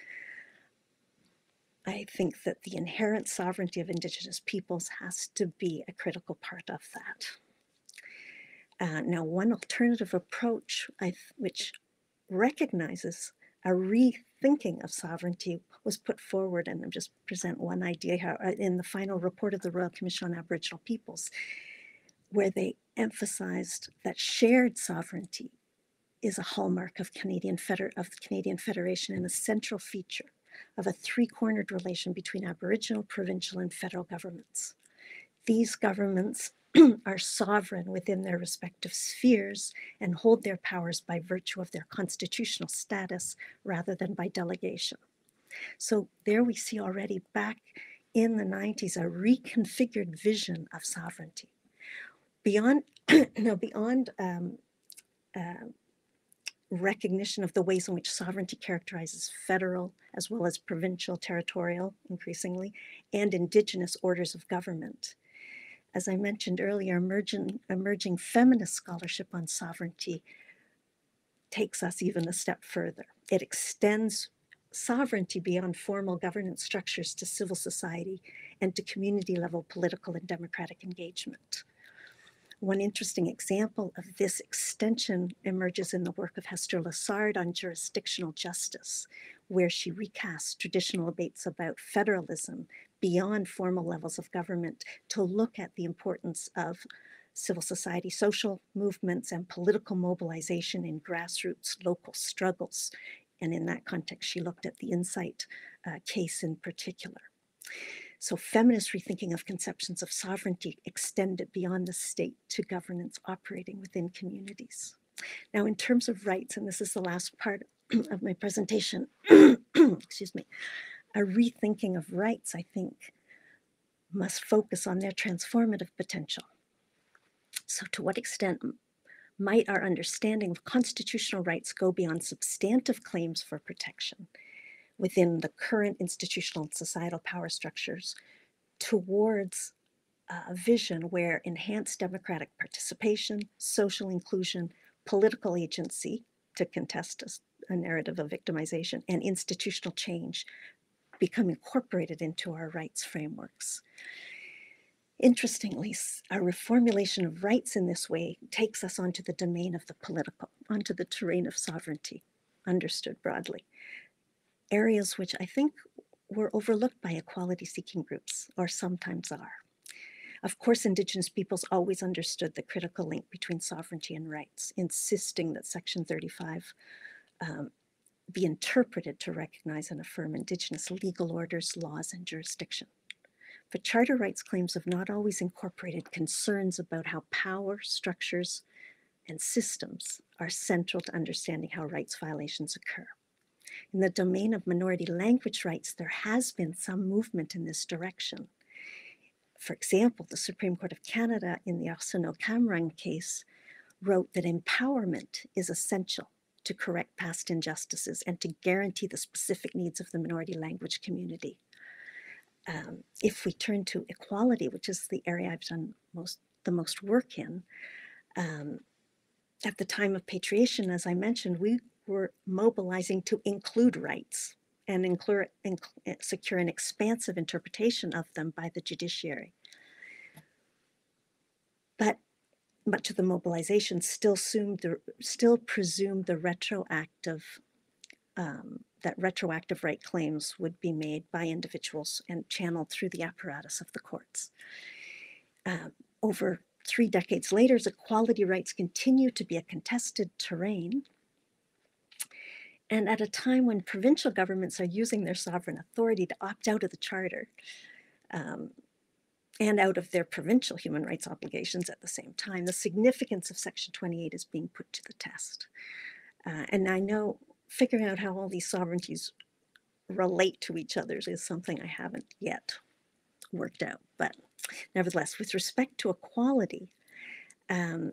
I think that the inherent sovereignty of Indigenous peoples has to be a critical part of that. Uh, now, one alternative approach, which recognizes a rethinking of sovereignty, was put forward, and I'll just present one idea uh, in the final report of the Royal Commission on Aboriginal Peoples, where they emphasized that shared sovereignty is a hallmark of Canadian Feder- of the Canadian Federation and a central feature of a three-cornered relation between Aboriginal, provincial, and federal governments. These governments are sovereign within their respective spheres and hold their powers by virtue of their constitutional status rather than by delegation. So there we see already back in the 90s a reconfigured vision of sovereignty. Beyond, no, beyond um, uh, recognition of the ways in which sovereignty characterizes federal as well as provincial, territorial, increasingly, and indigenous orders of government. As I mentioned earlier, emerging, emerging feminist scholarship on sovereignty takes us even a step further. It extends sovereignty beyond formal governance structures to civil society and to community level political and democratic engagement. One interesting example of this extension emerges in the work of Hester Lessard on jurisdictional justice, where she recasts traditional debates about federalism beyond formal levels of government to look at the importance of civil society, social movements, and political mobilization in grassroots local struggles. And in that context, she looked at the Insite uh, case in particular. So feminist rethinking of conceptions of sovereignty extended beyond the state to governance operating within communities. Now, in terms of rights, and this is the last part of my presentation, excuse me, a rethinking of rights, I think, must focus on their transformative potential. So, to what extent might our understanding of constitutional rights go beyond substantive claims for protection within the current institutional and societal power structures towards a vision where enhanced democratic participation, social inclusion, political agency to contest a, a, narrative of victimization, and institutional change become incorporated into our rights frameworks. Interestingly, our reformulation of rights in this way takes us onto the domain of the political, onto the terrain of sovereignty, understood broadly areas which I think were overlooked by equality seeking groups, or sometimes are. Of course, Indigenous peoples always understood the critical link between sovereignty and rights, insisting that Section 35 um, be interpreted to recognize and affirm Indigenous legal orders, laws, and jurisdiction. But Charter rights claims have not always incorporated concerns about how power, structures, and systems are central to understanding how rights violations occur. In the domain of minority language rights, there has been some movement in this direction. For example, the Supreme Court of Canada in the Arsenault Cameron case wrote that empowerment is essential to correct past injustices and to guarantee the specific needs of the minority language community. Um, if we turn to equality, which is the area I've done most the most work in, um, at the time of patriation, as I mentioned, we were mobilizing to include rights and include, inc- eh, secure an expansive interpretation of them by the judiciary. But much of the mobilization still assumed the, still presumed the retroactive um, that retroactive right claims would be made by individuals and channeled through the apparatus of the courts. Uh, over three decades later, as equality rights continue to be a contested terrain and at a time when provincial governments are using their sovereign authority to opt out of the charter um, and out of their provincial human rights obligations at the same time, the significance of Section 28 is being put to the test. Uh, and I know figuring out how all these sovereignties relate to each other is something I haven't yet worked out. But nevertheless, with respect to equality, um,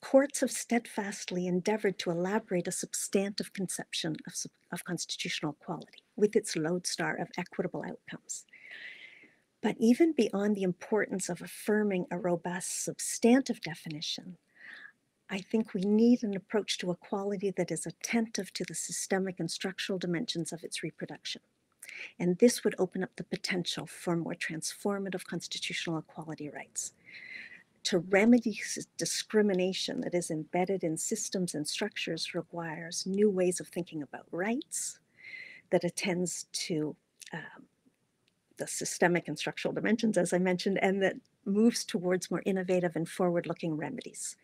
courts have steadfastly endeavored to elaborate a substantive conception of, of constitutional equality with its lodestar of equitable outcomes. But even beyond the importance of affirming a robust substantive definition, I think we need an approach to equality that is attentive to the systemic and structural dimensions of its reproduction. And this would open up the potential for more transformative constitutional equality rights to remedy discrimination that is embedded in systems and structures requires new ways of thinking about rights that attends to um, the systemic and structural dimensions, as I mentioned, and that moves towards more innovative and forward looking remedies.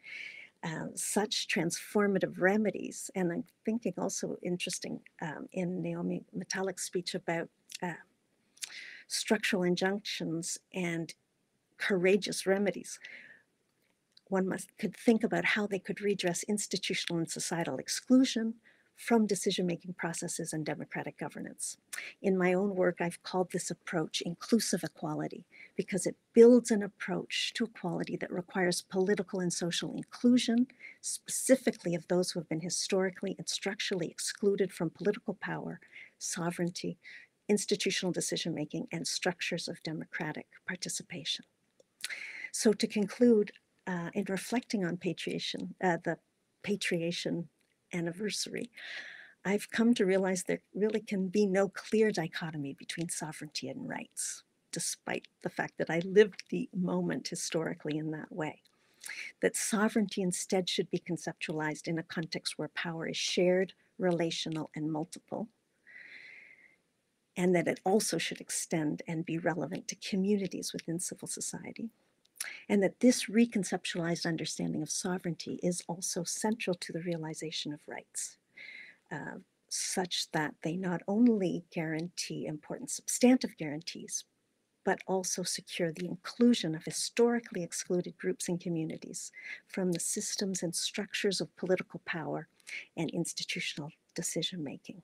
Uh, such transformative remedies, and I'm thinking also interesting um, in Naiomi Metallic's speech about uh, structural injunctions and courageous remedies. One must could think about how they could redress institutional and societal exclusion, from decision-making processes and democratic governance. In my own work, I've called this approach inclusive equality because it builds an approach to equality that requires political and social inclusion, specifically of those who have been historically and structurally excluded from political power, sovereignty, institutional decision-making, and structures of democratic participation. So to conclude, uh, in reflecting on patriation, uh, the patriation anniversary, I've come to realize there really can be no clear dichotomy between sovereignty and rights, despite the fact that I lived the moment historically in that way. That sovereignty instead should be conceptualized in a context where power is shared, relational, and multiple, and that it also should extend and be relevant to communities within civil society and that this reconceptualized understanding of sovereignty is also central to the realization of rights, uh, such that they not only guarantee important substantive guarantees, but also secure the inclusion of historically excluded groups and communities from the systems and structures of political power and institutional decision making.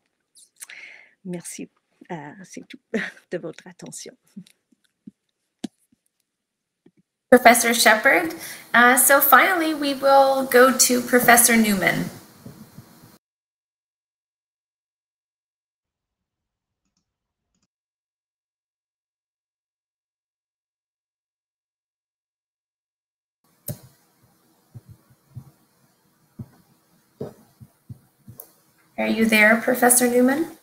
Merci, uh, tout de votre attention. Professor Sheppard. Uh, so finally, we will go to Professor Newman. Are you there, Professor Newman?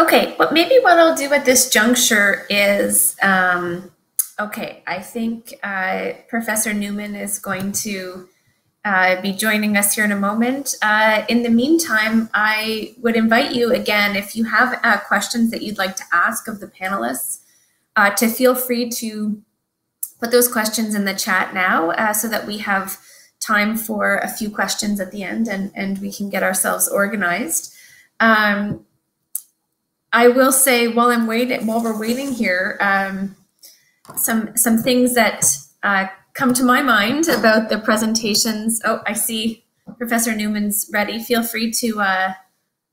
Okay, but maybe what I'll do at this juncture is, um, okay, I think uh, Professor Newman is going to uh, be joining us here in a moment. Uh, in the meantime, I would invite you again, if you have uh, questions that you'd like to ask of the panelists, uh, to feel free to put those questions in the chat now uh, so that we have time for a few questions at the end and, and we can get ourselves organized. Um, I will say while I'm waiting, while we're waiting here, um, some some things that uh, come to my mind about the presentations. Oh, I see Professor Newman's ready. Feel free to uh,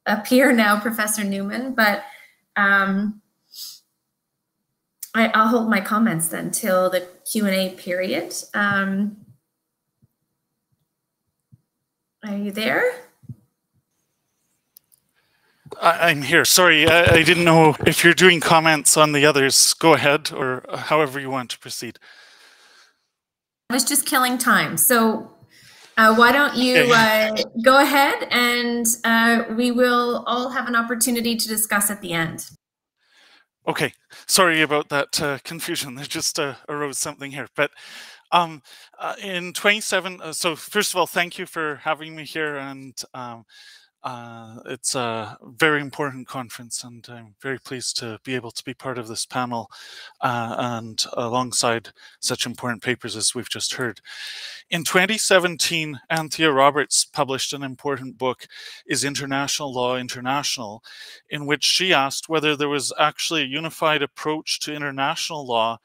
appear now, Professor Newman. But um, I, will hold my comments then till the Q and A period. Um, are you there? I, am here. Sorry, I, I, didn't know if you're doing comments on the others. Go ahead, or however you want to proceed. I was just killing time. So uh, why don't you uh, go ahead and uh, we will all have an opportunity to discuss at the end. Okay, sorry about that uh, confusion. There just uh, arose something here. But um, uh, in 27, so first of all, thank you for having me here. And um, uh, it's a very important conference, and I'm very pleased to be able to be part of this panel uh, and alongside such important papers as we've just heard. In 2017, Anthea Roberts published an important book, Is International Law International, in which she asked whether there was actually a unified approach to international law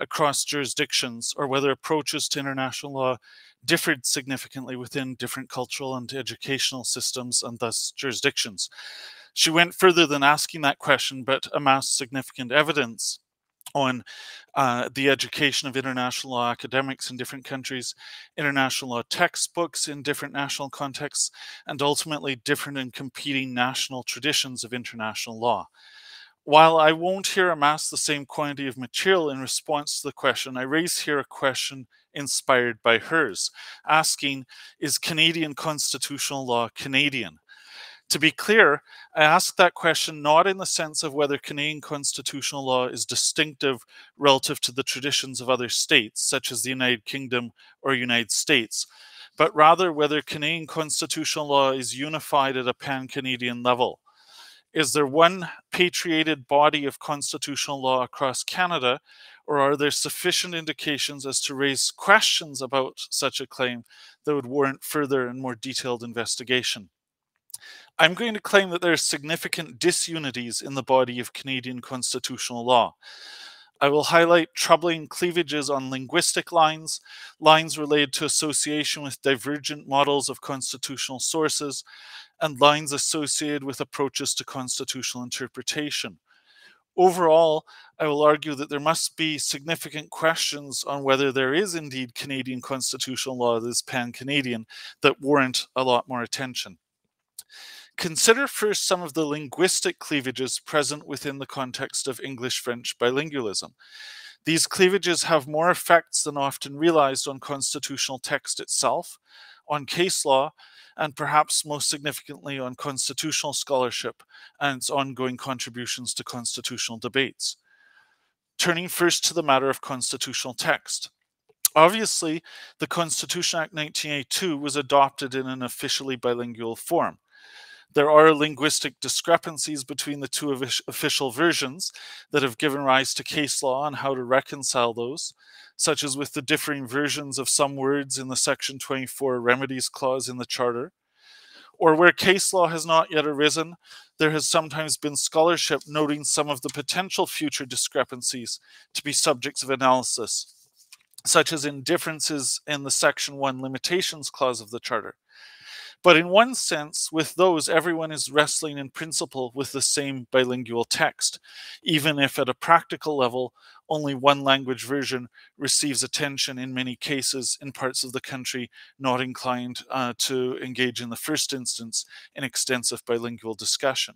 across jurisdictions or whether approaches to international law differed significantly within different cultural and educational systems and thus jurisdictions. She went further than asking that question, but amassed significant evidence on uh, the education of international law academics in different countries, international law textbooks in different national contexts, and ultimately different and competing national traditions of international law. While I won't here amass the same quantity of material in response to the question, I raise here a question inspired by hers, asking, Is Canadian constitutional law Canadian? To be clear, I ask that question not in the sense of whether Canadian constitutional law is distinctive relative to the traditions of other states, such as the United Kingdom or United States, but rather whether Canadian constitutional law is unified at a pan Canadian level. Is there one patriated body of constitutional law across Canada, or are there sufficient indications as to raise questions about such a claim that would warrant further and more detailed investigation? I'm going to claim that there are significant disunities in the body of Canadian constitutional law. I will highlight troubling cleavages on linguistic lines, lines related to association with divergent models of constitutional sources, and lines associated with approaches to constitutional interpretation. Overall, I will argue that there must be significant questions on whether there is indeed Canadian constitutional law that is pan Canadian that warrant a lot more attention. Consider first some of the linguistic cleavages present within the context of English French bilingualism. These cleavages have more effects than often realized on constitutional text itself, on case law, and perhaps most significantly on constitutional scholarship and its ongoing contributions to constitutional debates. Turning first to the matter of constitutional text. Obviously, the Constitution Act 1982 was adopted in an officially bilingual form. There are linguistic discrepancies between the two official versions that have given rise to case law on how to reconcile those, such as with the differing versions of some words in the Section 24 Remedies Clause in the Charter. Or where case law has not yet arisen, there has sometimes been scholarship noting some of the potential future discrepancies to be subjects of analysis, such as in differences in the Section 1 Limitations Clause of the Charter. But in one sense, with those, everyone is wrestling in principle with the same bilingual text, even if at a practical level, only one language version receives attention in many cases in parts of the country not inclined uh, to engage in the first instance in extensive bilingual discussion.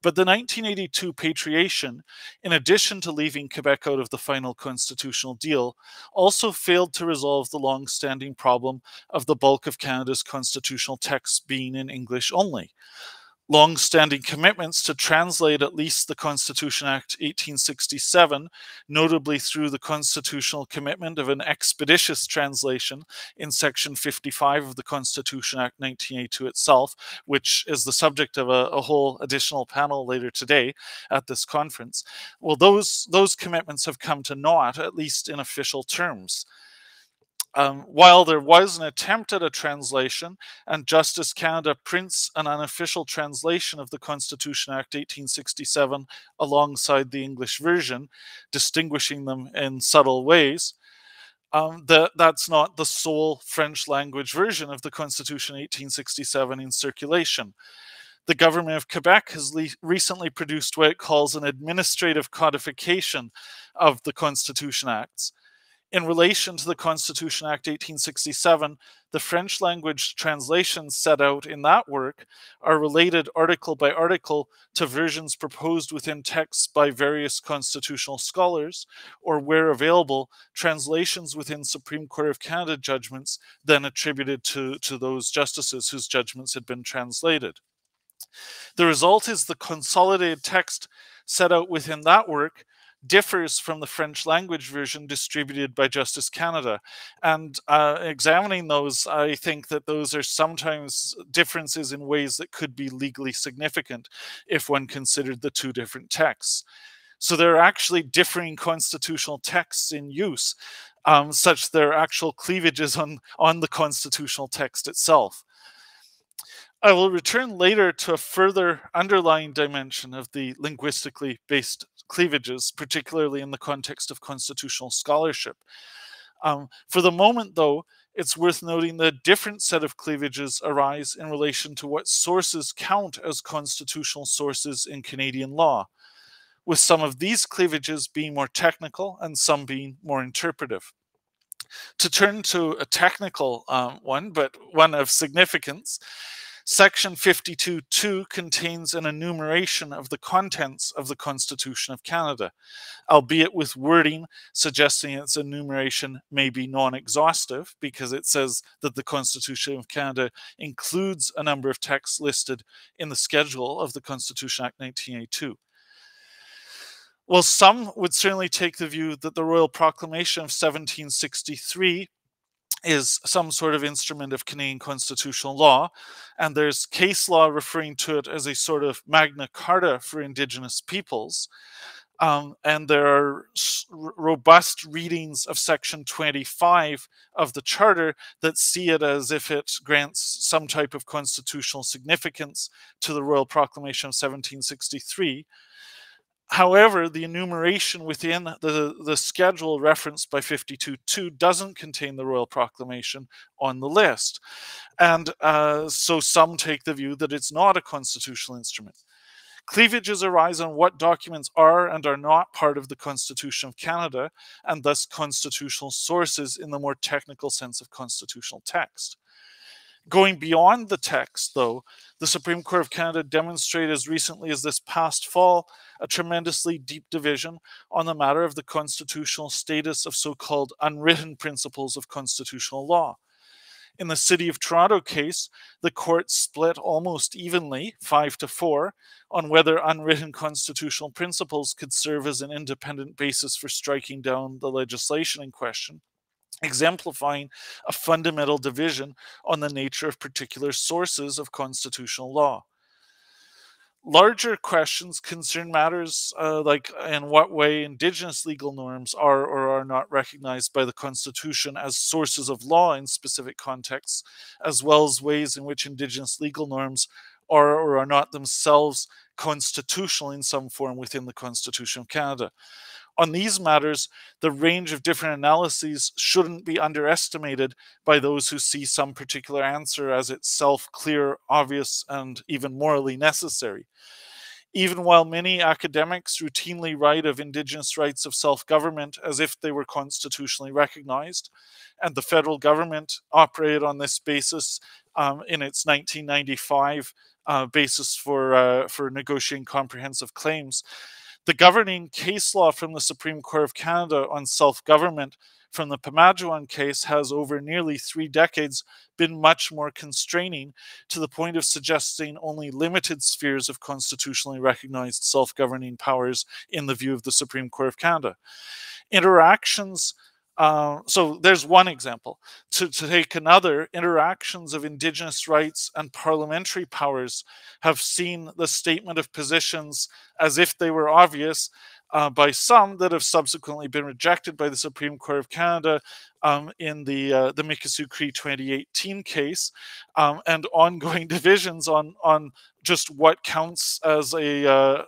But the 1982 patriation, in addition to leaving Quebec out of the final constitutional deal, also failed to resolve the long standing problem of the bulk of Canada's constitutional texts being in English only long-standing commitments to translate at least the Constitution Act 1867, notably through the constitutional commitment of an expeditious translation in Section 55 of the Constitution Act 1982 itself, which is the subject of a, a whole additional panel later today at this conference. Well, those those commitments have come to naught, at least in official terms. Um, while there was an attempt at a translation, and Justice Canada prints an unofficial translation of the Constitution Act 1867 alongside the English version, distinguishing them in subtle ways, um, the, that's not the sole French language version of the Constitution 1867 in circulation. The government of Quebec has recently produced what it calls an administrative codification of the Constitution Acts in relation to the Constitution Act 1867, the French language translations set out in that work are related article by article to versions proposed within texts by various constitutional scholars, or where available, translations within Supreme Court of Canada judgments then attributed to, to those justices whose judgments had been translated. The result is the consolidated text set out within that work differs from the French language version distributed by Justice Canada. And uh, examining those, I think that those are sometimes differences in ways that could be legally significant if one considered the two different texts. So there are actually differing constitutional texts in use, um, such there are actual cleavages on, on the constitutional text itself. I will return later to a further underlying dimension of the linguistically based cleavages, particularly in the context of constitutional scholarship. Um, for the moment, though, it's worth noting that a different set of cleavages arise in relation to what sources count as constitutional sources in Canadian law, with some of these cleavages being more technical and some being more interpretive. To turn to a technical um, one, but one of significance, Section 52.2 contains an enumeration of the contents of the Constitution of Canada, albeit with wording suggesting its enumeration may be non exhaustive because it says that the Constitution of Canada includes a number of texts listed in the schedule of the Constitution Act 1982. Well, some would certainly take the view that the Royal Proclamation of 1763 is some sort of instrument of Canadian constitutional law, and there's case law referring to it as a sort of Magna Carta for Indigenous peoples. Um, and there are robust readings of Section 25 of the Charter that see it as if it grants some type of constitutional significance to the Royal Proclamation of 1763. However, the enumeration within the, the schedule referenced by 52.2 doesn't contain the Royal Proclamation on the list. And uh, so some take the view that it's not a constitutional instrument. Cleavages arise on what documents are and are not part of the Constitution of Canada, and thus constitutional sources in the more technical sense of constitutional text. Going beyond the text, though, the Supreme Court of Canada demonstrated as recently as this past fall a tremendously deep division on the matter of the constitutional status of so called unwritten principles of constitutional law. In the City of Toronto case, the court split almost evenly, five to four, on whether unwritten constitutional principles could serve as an independent basis for striking down the legislation in question, exemplifying a fundamental division on the nature of particular sources of constitutional law. Larger questions concern matters uh, like in what way indigenous legal norms are or are not recognized by the constitution as sources of law in specific contexts as well as ways in which indigenous legal norms are or are not themselves constitutional in some form within the constitution of canada on these matters, the range of different analyses shouldn't be underestimated by those who see some particular answer as itself clear, obvious, and even morally necessary. Even while many academics routinely write of Indigenous rights of self government as if they were constitutionally recognized, and the federal government operated on this basis um, in its 1995 uh, basis for, uh, for negotiating comprehensive claims, the governing case law from the Supreme Court of Canada on self government from the Pamajewon case has over nearly three decades been much more constraining to the point of suggesting only limited spheres of constitutionally recognized self governing powers in the view of the Supreme Court of Canada. Interactions uh, so there's one example. To, to take another, interactions of Indigenous rights and parliamentary powers have seen the statement of positions as if they were obvious uh, by some that have subsequently been rejected by the Supreme Court of Canada um, in the uh, the Mikisew Cree 2018 case, um, and ongoing divisions on on just what counts as a uh,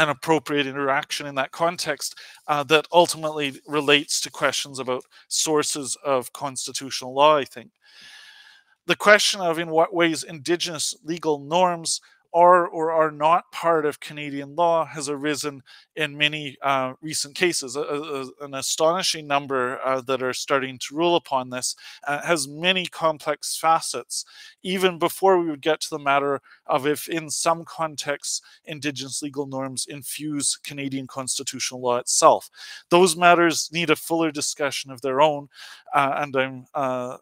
an appropriate interaction in that context uh, that ultimately relates to questions about sources of constitutional law, I think. The question of in what ways Indigenous legal norms are or are not part of Canadian law has arisen in many uh, recent cases. A, a, an astonishing number uh, that are starting to rule upon this uh, has many complex facets, even before we would get to the matter of if, in some contexts, Indigenous legal norms infuse Canadian constitutional law itself. Those matters need a fuller discussion of their own, uh, and I'm uh,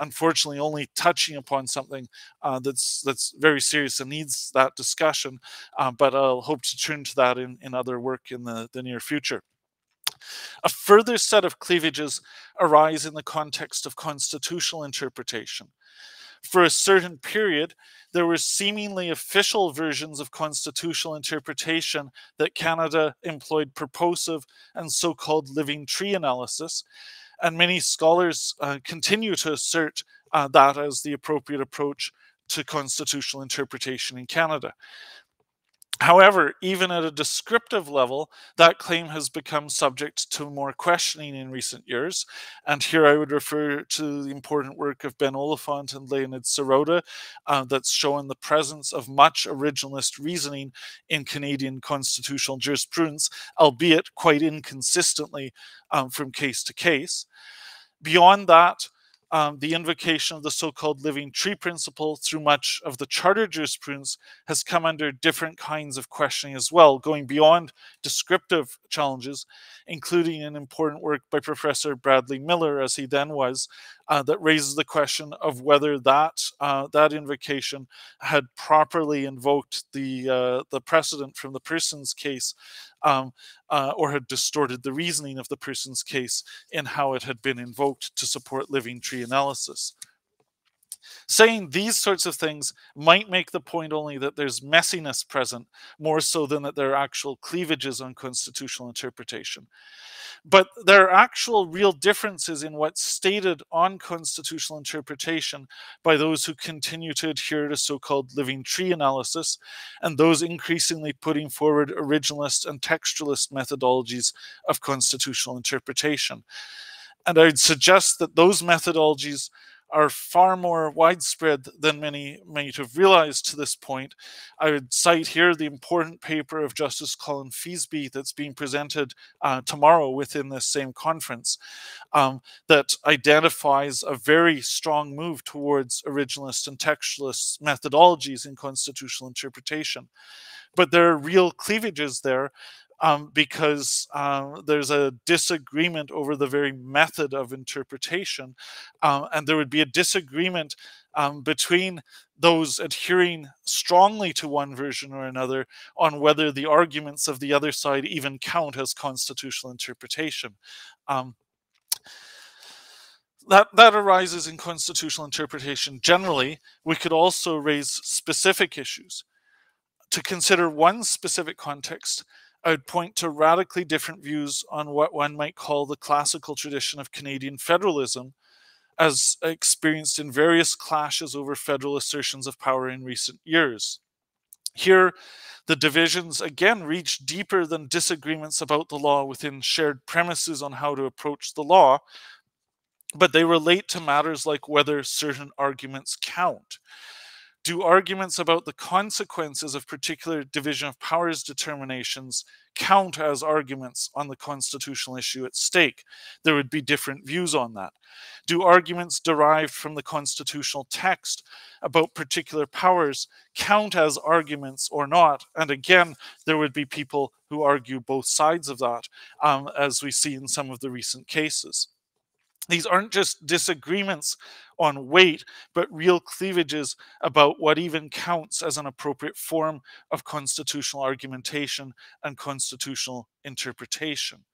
unfortunately only touching upon something uh, that's that's very serious and needs that discussion. Uh, but I'll hope to turn to that in, in other work in the, the near future. A further set of cleavages arise in the context of constitutional interpretation. For a certain period, there were seemingly official versions of constitutional interpretation that Canada employed purposive and so called living tree analysis, and many scholars uh, continue to assert uh, that as the appropriate approach to constitutional interpretation in Canada. However, even at a descriptive level, that claim has become subject to more questioning in recent years. And here I would refer to the important work of Ben Oliphant and Leonid Sirota uh, that's shown the presence of much originalist reasoning in Canadian constitutional jurisprudence, albeit quite inconsistently um, from case to case. Beyond that, um, the invocation of the so-called living tree principle through much of the charter jurisprudence has come under different kinds of questioning as well, going beyond descriptive challenges, including an important work by Professor Bradley Miller, as he then was, uh, that raises the question of whether that uh, that invocation had properly invoked the uh, the precedent from the Persons case um, uh, or had distorted the reasoning of the Persons case in how it had been invoked to support living tree analysis. Saying these sorts of things might make the point only that there's messiness present, more so than that there are actual cleavages on constitutional interpretation. But there are actual real differences in what's stated on constitutional interpretation by those who continue to adhere to so called living tree analysis and those increasingly putting forward originalist and textualist methodologies of constitutional interpretation. And I'd suggest that those methodologies are far more widespread than many might have realized to this point. I would cite here the important paper of Justice Colin Feasby that's being presented uh, tomorrow within this same conference um, that identifies a very strong move towards originalist and textualist methodologies in constitutional interpretation. But there are real cleavages there um, because uh, there's a disagreement over the very method of interpretation. Uh, and there would be a disagreement um, between those adhering strongly to one version or another on whether the arguments of the other side even count as constitutional interpretation. Um, that, that arises in constitutional interpretation generally. We could also raise specific issues. To consider one specific context, I would point to radically different views on what one might call the classical tradition of Canadian federalism, as experienced in various clashes over federal assertions of power in recent years. Here, the divisions again reach deeper than disagreements about the law within shared premises on how to approach the law, but they relate to matters like whether certain arguments count do arguments about the consequences of particular division of powers determinations count as arguments on the constitutional issue at stake? There would be different views on that. Do arguments derived from the constitutional text about particular powers count as arguments or not? And again, there would be people who argue both sides of that, um, as we see in some of the recent cases these aren't just disagreements on weight, but real cleavages about what even counts as an appropriate form of constitutional argumentation and constitutional interpretation.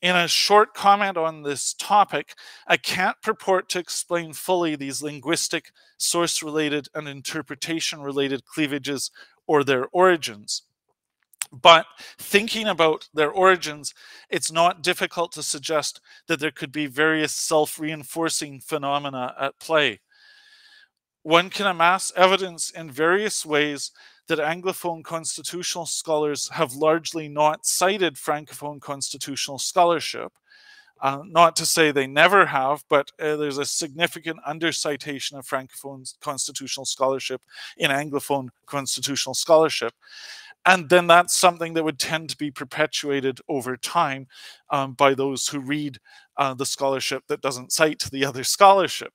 In a short comment on this topic, I can't purport to explain fully these linguistic, source related, and interpretation related cleavages or their origins. But thinking about their origins, it's not difficult to suggest that there could be various self reinforcing phenomena at play. One can amass evidence in various ways that Anglophone constitutional scholars have largely not cited Francophone constitutional scholarship. Uh, not to say they never have, but uh, there's a significant undercitation of Francophone constitutional scholarship in Anglophone constitutional scholarship and then that's something that would tend to be perpetuated over time um, by those who read uh, the scholarship that doesn't cite the other scholarship.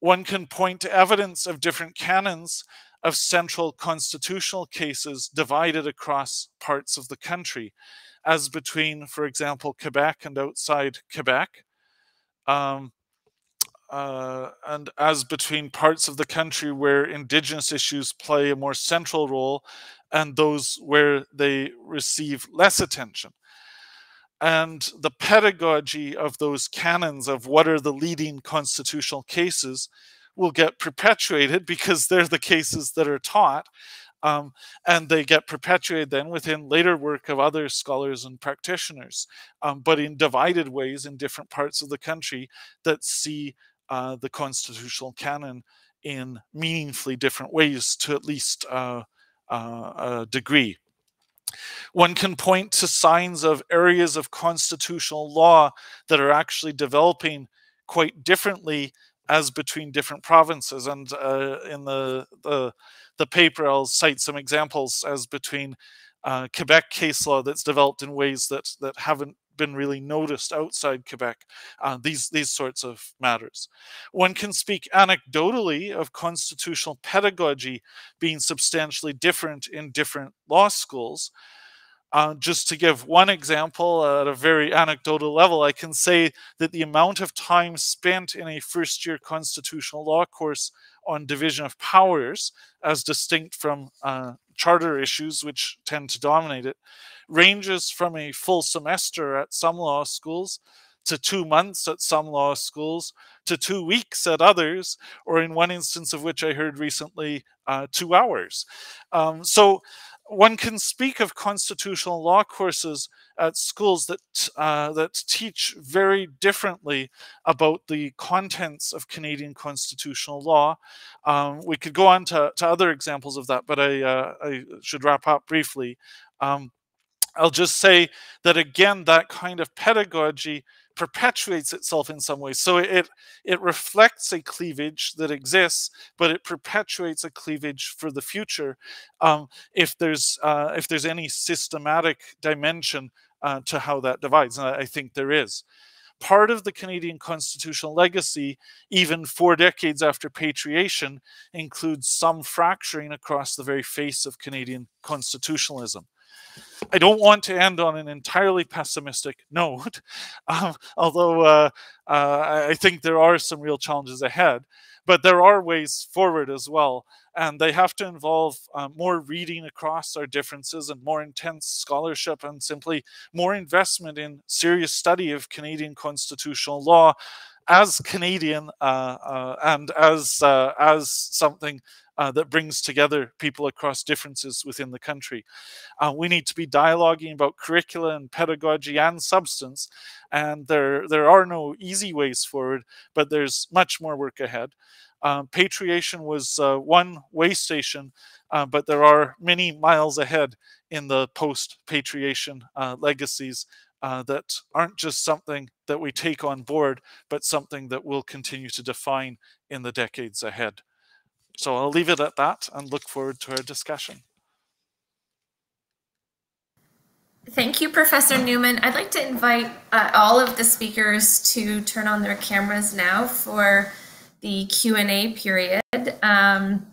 One can point to evidence of different canons of central constitutional cases divided across parts of the country, as between, for example, Quebec and outside Quebec. Um, uh, and as between parts of the country where indigenous issues play a more central role and those where they receive less attention. And the pedagogy of those canons of what are the leading constitutional cases will get perpetuated because they're the cases that are taught. Um, and they get perpetuated then within later work of other scholars and practitioners, um, but in divided ways in different parts of the country that see uh, the constitutional canon in meaningfully different ways to at least uh, uh, degree. One can point to signs of areas of constitutional law that are actually developing quite differently as between different provinces. And uh, in the, the, the paper, I'll cite some examples as between uh, Quebec case law that's developed in ways that that haven't been really noticed outside Quebec, uh, these, these sorts of matters. One can speak anecdotally of constitutional pedagogy being substantially different in different law schools. Uh, just to give one example at a very anecdotal level, I can say that the amount of time spent in a first year constitutional law course on division of powers, as distinct from uh, charter issues, which tend to dominate it, ranges from a full semester at some law schools to two months at some law schools, to two weeks at others, or in one instance of which I heard recently, uh, two hours. Um, so one can speak of constitutional law courses at schools that uh, that teach very differently about the contents of Canadian constitutional law. Um, we could go on to, to other examples of that, but I, uh, I should wrap up briefly. Um, I'll just say that again, that kind of pedagogy perpetuates itself in some ways. So it it reflects a cleavage that exists, but it perpetuates a cleavage for the future. Um, if there's uh, if there's any systematic dimension uh, to how that divides, and I, I think there is. Part of the Canadian constitutional legacy, even four decades after patriation, includes some fracturing across the very face of Canadian constitutionalism. I don't want to end on an entirely pessimistic note, um, although uh, uh, I think there are some real challenges ahead. But there are ways forward as well, and they have to involve uh, more reading across our differences and more intense scholarship and simply more investment in serious study of Canadian constitutional law as Canadian uh, uh, and as uh, as something uh, that brings together people across differences within the country. Uh, we need to be dialoguing about curricula and pedagogy and substance, and there there are no easy ways forward, but there's much more work ahead. Um, patriation was uh, one way station, uh, but there are many miles ahead in the post-patriation uh, legacies uh, that aren't just something that we take on board, but something that will continue to define in the decades ahead. So I'll leave it at that and look forward to our discussion. Thank you, Professor Newman. I'd like to invite uh, all of the speakers to turn on their cameras now for the Q&A period. Um,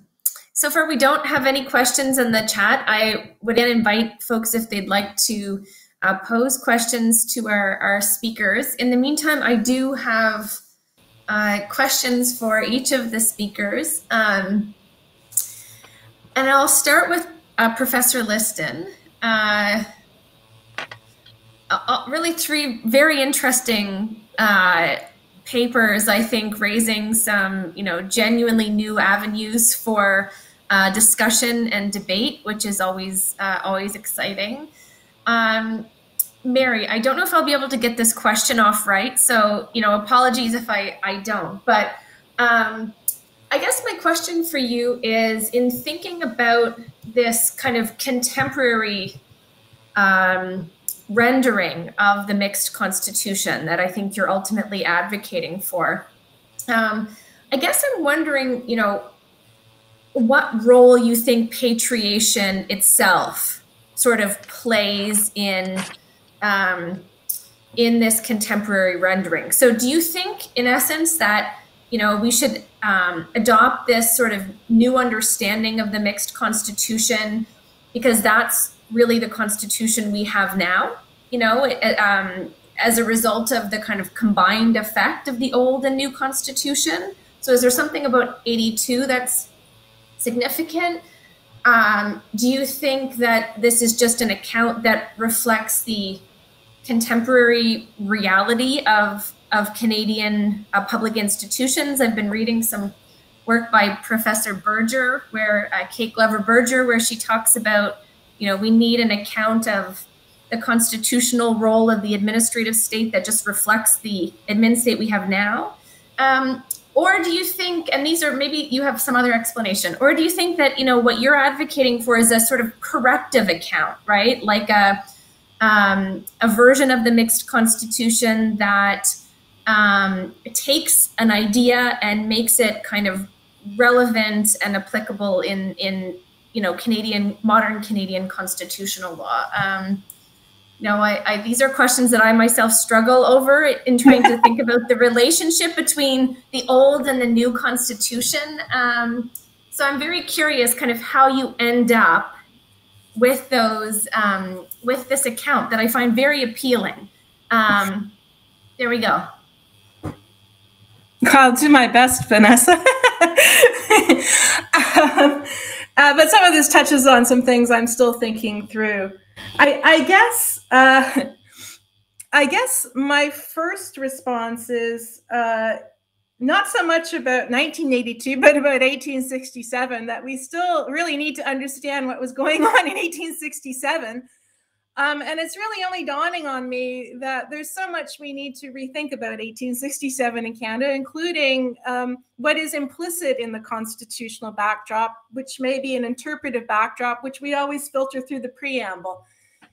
so far, we don't have any questions in the chat. I would invite folks if they'd like to uh, pose questions to our, our speakers. In the meantime, I do have uh, questions for each of the speakers. Um, and I'll start with uh, Professor Liston. Uh, uh, really three very interesting uh, papers, I think, raising some, you know, genuinely new avenues for uh, discussion and debate, which is always, always exciting. Um, Mary, I don't know if I'll be able to get this question off right. So, you know, apologies if I, I don't. But um, I guess my question for you is in thinking about this kind of contemporary um, rendering of the mixed constitution that I think you're ultimately advocating for. Um, I guess I'm wondering, you know, what role you think patriation itself sort of plays in um, in this contemporary rendering. So, do you think, in essence, that you know we should um, adopt this sort of new understanding of the mixed constitution because that's really the constitution we have now? You know, um, as a result of the kind of combined effect of the old and new constitution. So, is there something about 82 that's significant? Um, do you think that this is just an account that reflects the contemporary reality of of Canadian uh, public institutions. I've been reading some work by Professor Berger, where uh, Kate Glover Berger, where she talks about, you know, we need an account of the constitutional role of the administrative state that just reflects the admin state we have now. Um, or do you think, and these are maybe you have some other explanation, or do you think that, you know, what you're advocating for is a sort of corrective account, right? Like a, um, a version of the mixed constitution that um, takes an idea and makes it kind of relevant and applicable in in you know Canadian modern Canadian constitutional law. Um, you I, I, these are questions that I myself struggle over in trying to think about the relationship between the old and the new constitution. Um, so I'm very curious, kind of how you end up with those um, with this account that I find very appealing. Um, there we go. I'll do my best, Vanessa. um, uh, but some of this touches on some things I'm still thinking through. I, I guess uh, I guess my first response is uh, not so much about 1982, but about 1867, that we still really need to understand what was going on in 1867 um, and it's really only dawning on me that there's so much we need to rethink about 1867 in Canada, including um, what is implicit in the constitutional backdrop, which may be an interpretive backdrop, which we always filter through the preamble.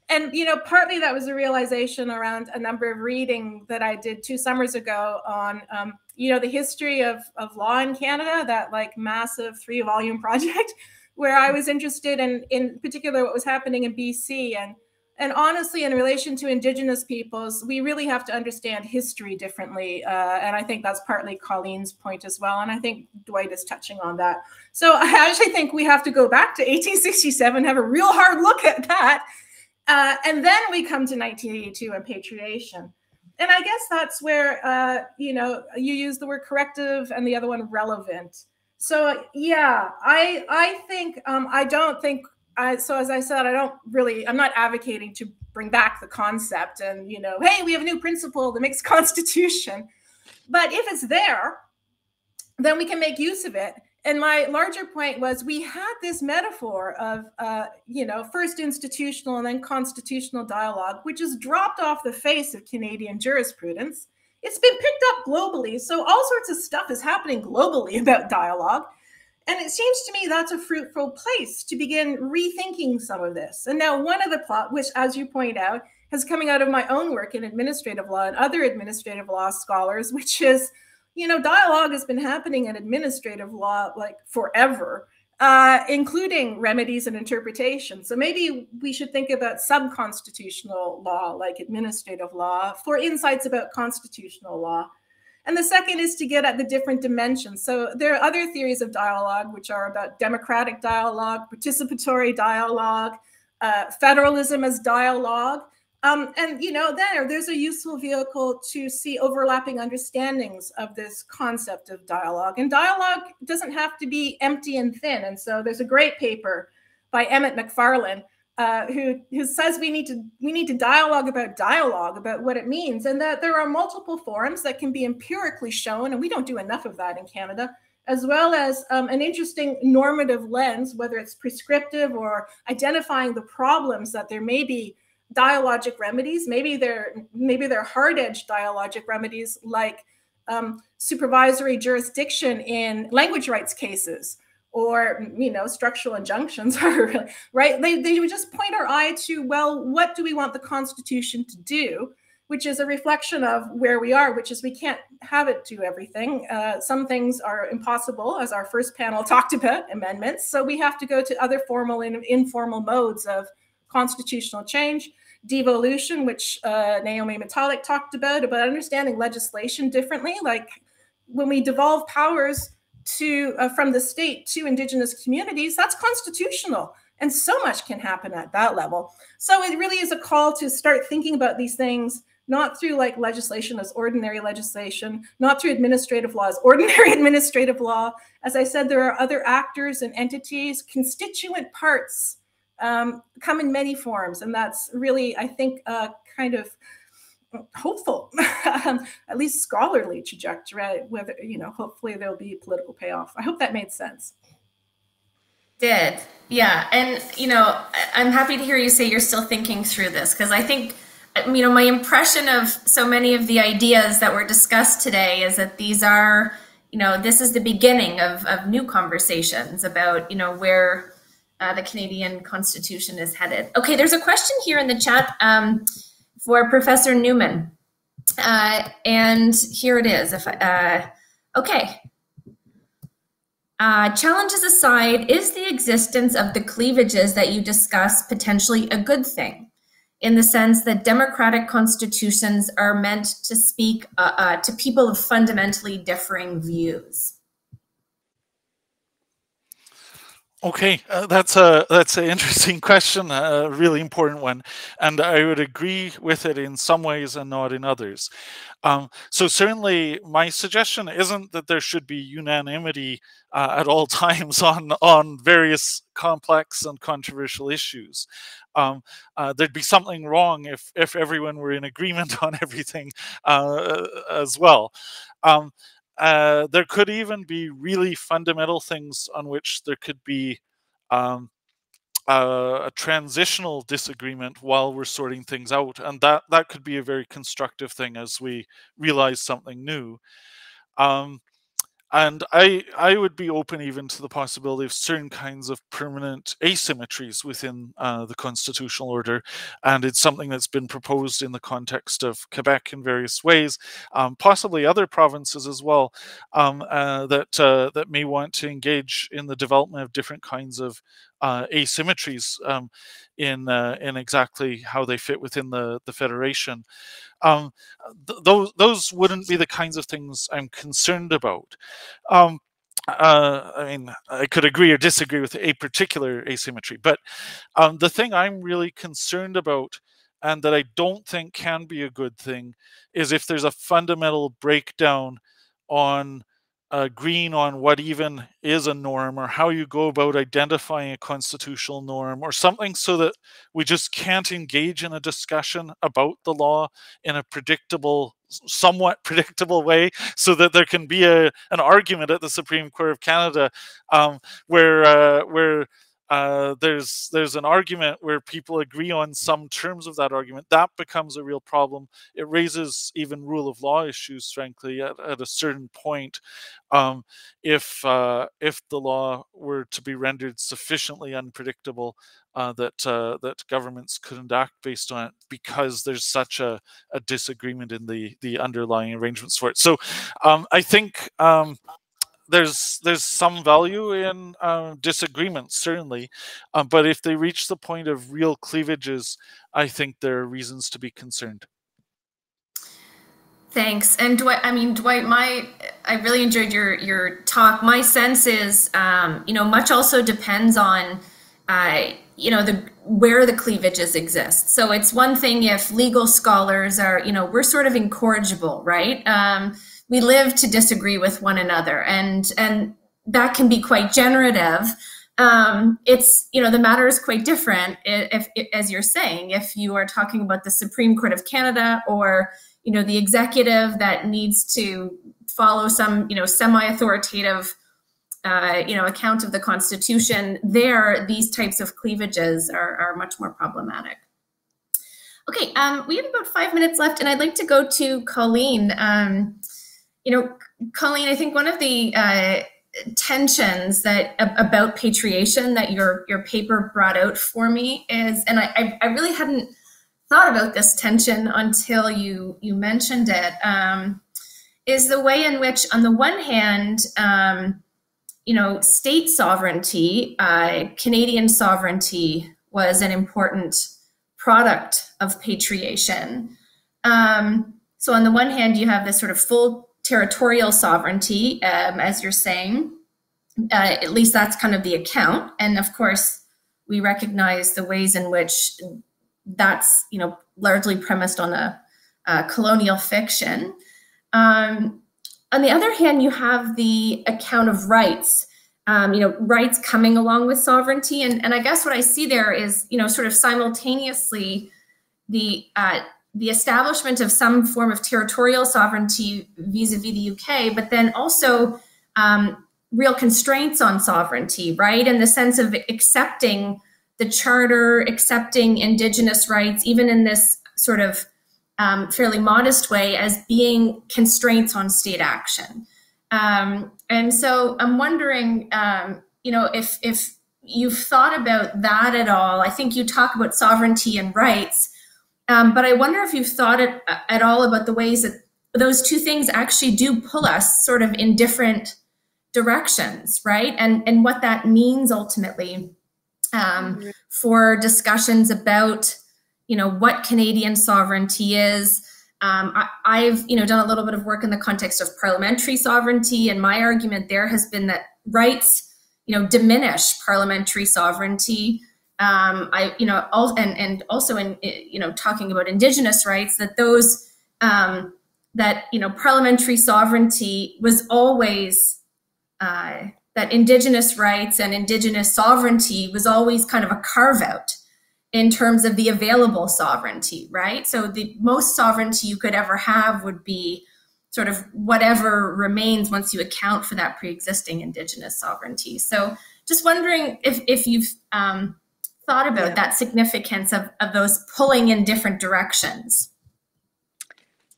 And, you know, partly that was a realization around a number of reading that I did two summers ago on, um, you know, the history of, of law in Canada, that like massive three volume project, where I was interested in, in particular, what was happening in BC and and honestly, in relation to Indigenous peoples, we really have to understand history differently. Uh, and I think that's partly Colleen's point as well. And I think Dwight is touching on that. So I actually think we have to go back to 1867, have a real hard look at that. Uh, and then we come to 1982 and patriation. And I guess that's where, uh, you know, you use the word corrective and the other one relevant. So yeah, I I think um, I don't think I, so as I said, I don't really, I'm not advocating to bring back the concept and, you know, hey, we have a new principle that makes constitution. But if it's there, then we can make use of it. And my larger point was we had this metaphor of, uh, you know, first institutional and then constitutional dialogue, which has dropped off the face of Canadian jurisprudence. It's been picked up globally. So all sorts of stuff is happening globally about dialogue. And it seems to me that's a fruitful place to begin rethinking some of this. And now, one of the plot, which, as you point out, has coming out of my own work in administrative law and other administrative law scholars, which is, you know, dialogue has been happening in administrative law like forever, uh, including remedies and interpretation. So maybe we should think about subconstitutional law, like administrative law, for insights about constitutional law. And the second is to get at the different dimensions. So there are other theories of dialogue, which are about democratic dialogue, participatory dialogue, uh, federalism as dialogue. Um, and you know, there there's a useful vehicle to see overlapping understandings of this concept of dialogue. And dialogue doesn't have to be empty and thin. And so there's a great paper by Emmett Macfarlane uh, who who says we need to we need to dialogue about dialogue about what it means, and that there are multiple forums that can be empirically shown, and we don't do enough of that in Canada, as well as um, an interesting normative lens, whether it's prescriptive or identifying the problems that there may be dialogic remedies. Maybe they're maybe they're hard edged dialogic remedies like um, supervisory jurisdiction in language rights cases or you know structural injunctions are right? They, they would just point our eye to well what do we want the constitution to do? Which is a reflection of where we are which is we can't have it do everything. Uh, some things are impossible as our first panel talked about amendments. So we have to go to other formal and informal modes of constitutional change. Devolution which uh, Naiomi Metallic talked about about understanding legislation differently. Like when we devolve powers to uh, from the state to indigenous communities that's constitutional and so much can happen at that level. So it really is a call to start thinking about these things not through like legislation as ordinary legislation not through administrative law as ordinary administrative law. As i said there are other actors and entities constituent parts um, come in many forms and that's really i think uh, kind of hopeful, um, at least scholarly trajectory. Whether you know, hopefully there'll be political payoff. I hope that made sense. Did yeah, and you know, I'm happy to hear you say you're still thinking through this because I think you know my impression of so many of the ideas that were discussed today is that these are you know this is the beginning of, of new conversations about you know where uh, the canadian constitution is headed okay there's a question here in the chat um, for Professor Newman. Uh, and here it is. If uh, okay. Uh, challenges aside, is the existence of the cleavages that you discuss potentially a good thing? In the sense that democratic constitutions are meant to speak uh, uh, to people of fundamentally differing views. Okay, uh, that's a that's an interesting question, a really important one, and I would agree with it in some ways and not in others. Um, so certainly, my suggestion isn't that there should be unanimity uh, at all times on on various complex and controversial issues. Um, uh, there'd be something wrong if if everyone were in agreement on everything uh, as well. Um, uh, there could even be really fundamental things on which there could be um, a transitional disagreement while we're sorting things out, and that that could be a very constructive thing as we realize something new. Um, and I I would be open even to the possibility of certain kinds of permanent asymmetries within uh, the constitutional order, and it's something that's been proposed in the context of Quebec in various ways, um, possibly other provinces as well, um, uh, that uh, that may want to engage in the development of different kinds of uh, asymmetries um, in uh, in exactly how they fit within the the federation um, th- those those wouldn't be the kinds of things I'm concerned about. Um, uh, I mean, I could agree or disagree with a particular asymmetry, but um, the thing I'm really concerned about, and that I don't think can be a good thing, is if there's a fundamental breakdown on agreeing on what even is a norm or how you go about identifying a constitutional norm or something so that we just can't engage in a discussion about the law in a predictable somewhat predictable way so that there can be a an argument at the supreme court of canada um, where uh, where uh, there's there's an argument where people agree on some terms of that argument, that becomes a real problem. It raises even rule of law issues, frankly, at, at a certain point. Um, if uh, if the law were to be rendered sufficiently unpredictable uh, that uh, that governments couldn't act based on it because there's such a, a disagreement in the the underlying arrangements for it. So um, I think. Um, there's there's some value in uh, disagreements certainly, uh, but if they reach the point of real cleavages, I think there are reasons to be concerned. Thanks. And Dwight, I mean, Dwight, my, I really enjoyed your your talk. My sense is, um, you know, much also depends on, uh, you know, the where the cleavages exist. So it's one thing if legal scholars are, you know, we're sort of incorrigible, right? Um, we live to disagree with one another. And and that can be quite generative. Um, it's you know the matter is quite different if, if, as you're saying if you are talking about the supreme court of canada or you know the executive that needs to follow some you know semi-authoritative uh, you know account of the constitution there these types of cleavages are, are much more problematic. Okay um, we have about five minutes left and i'd like to go to colleen. Um, you know, Colleen, I think one of the uh, tensions that about patriation that your your paper brought out for me is, and I, I really hadn't thought about this tension until you you mentioned it. Um, is the way in which, on the one hand, um, you know, state sovereignty, uh, Canadian sovereignty was an important product of patriation. Um, so on the one hand, you have this sort of full territorial sovereignty, um, as you're saying. Uh, at least that's kind of the account. And of course, we recognize the ways in which that's you know largely premised on a, a colonial fiction. Um, on the other hand, you have the account of rights. Um, you know, rights coming along with sovereignty, and and I guess what I see there is you know sort of simultaneously the uh, the establishment of some form of territorial sovereignty vis-a-vis the UK, but then also um, real constraints on sovereignty, right? In the sense of accepting the charter, accepting indigenous rights, even in this sort of um, fairly modest way, as being constraints on state action. Um, and so I'm wondering, um, you know, if if you've thought about that at all. I think you talk about sovereignty and rights um, but I wonder if you've thought it, uh, at all about the ways that those two things actually do pull us sort of in different directions, right? And and what that means ultimately um, mm-hmm. for discussions about you know what Canadian sovereignty is. Um, I, have you know done a little bit of work in the context of parliamentary sovereignty, and my argument there has been that rights you know, diminish parliamentary sovereignty. Um, I, you know, all, and and also in you know talking about Indigenous rights, that those um, that you know parliamentary sovereignty was always uh, that Indigenous rights and Indigenous sovereignty was always kind of a carve out in terms of the available sovereignty, right? So the most sovereignty you could ever have would be sort of whatever remains once you account for that pre-existing indigenous sovereignty. So just wondering if, if you've um, thought about yeah. that significance of, of those pulling in different directions.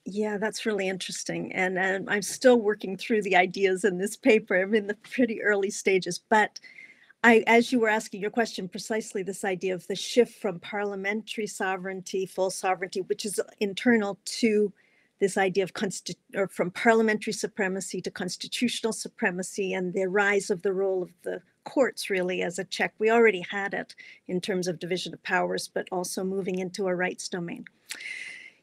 Yeah, that's really interesting. And um, I'm still working through the ideas in this paper. I'm in the pretty early stages, but I, as you were asking your question, precisely this idea of the shift from parliamentary sovereignty, full sovereignty, which is internal to this idea of consti- or from parliamentary supremacy to constitutional supremacy and the rise of the role of the courts really as a check. We already had it in terms of division of powers, but also moving into a rights domain.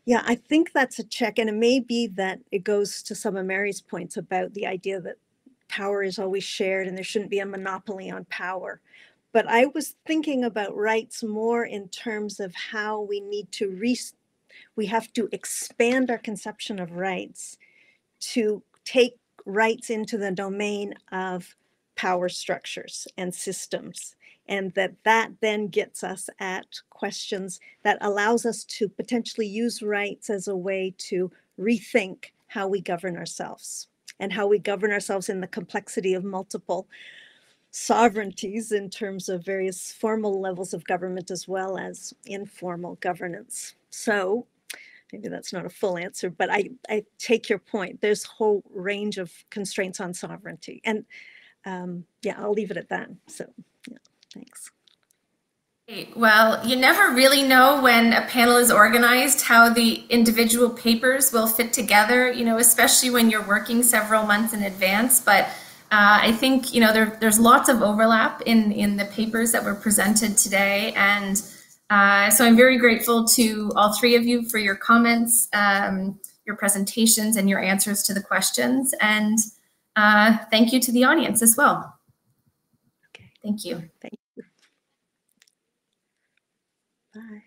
Yeah, I think that's a check. And it may be that it goes to some of Mary's points about the idea that power is always shared and there shouldn't be a monopoly on power. But I was thinking about rights more in terms of how we need to re- we have to expand our conception of rights to take rights into the domain of power structures and systems and that that then gets us at questions that allows us to potentially use rights as a way to rethink how we govern ourselves and how we govern ourselves in the complexity of multiple sovereignties in terms of various formal levels of government as well as informal governance. So maybe that's not a full answer, but I, I take your point. There's whole range of constraints on sovereignty. And um, yeah, I'll leave it at that. So yeah, thanks. Well, you never really know when a panel is organized how the individual papers will fit together, you know, especially when you're working several months in advance. But uh, I think, you know, there, there's lots of overlap in, in the papers that were presented today. And uh, so I'm very grateful to all three of you for your comments, um, your presentations, and your answers to the questions. And uh, thank you to the audience as well. Okay. Thank you. Thank you. Bye.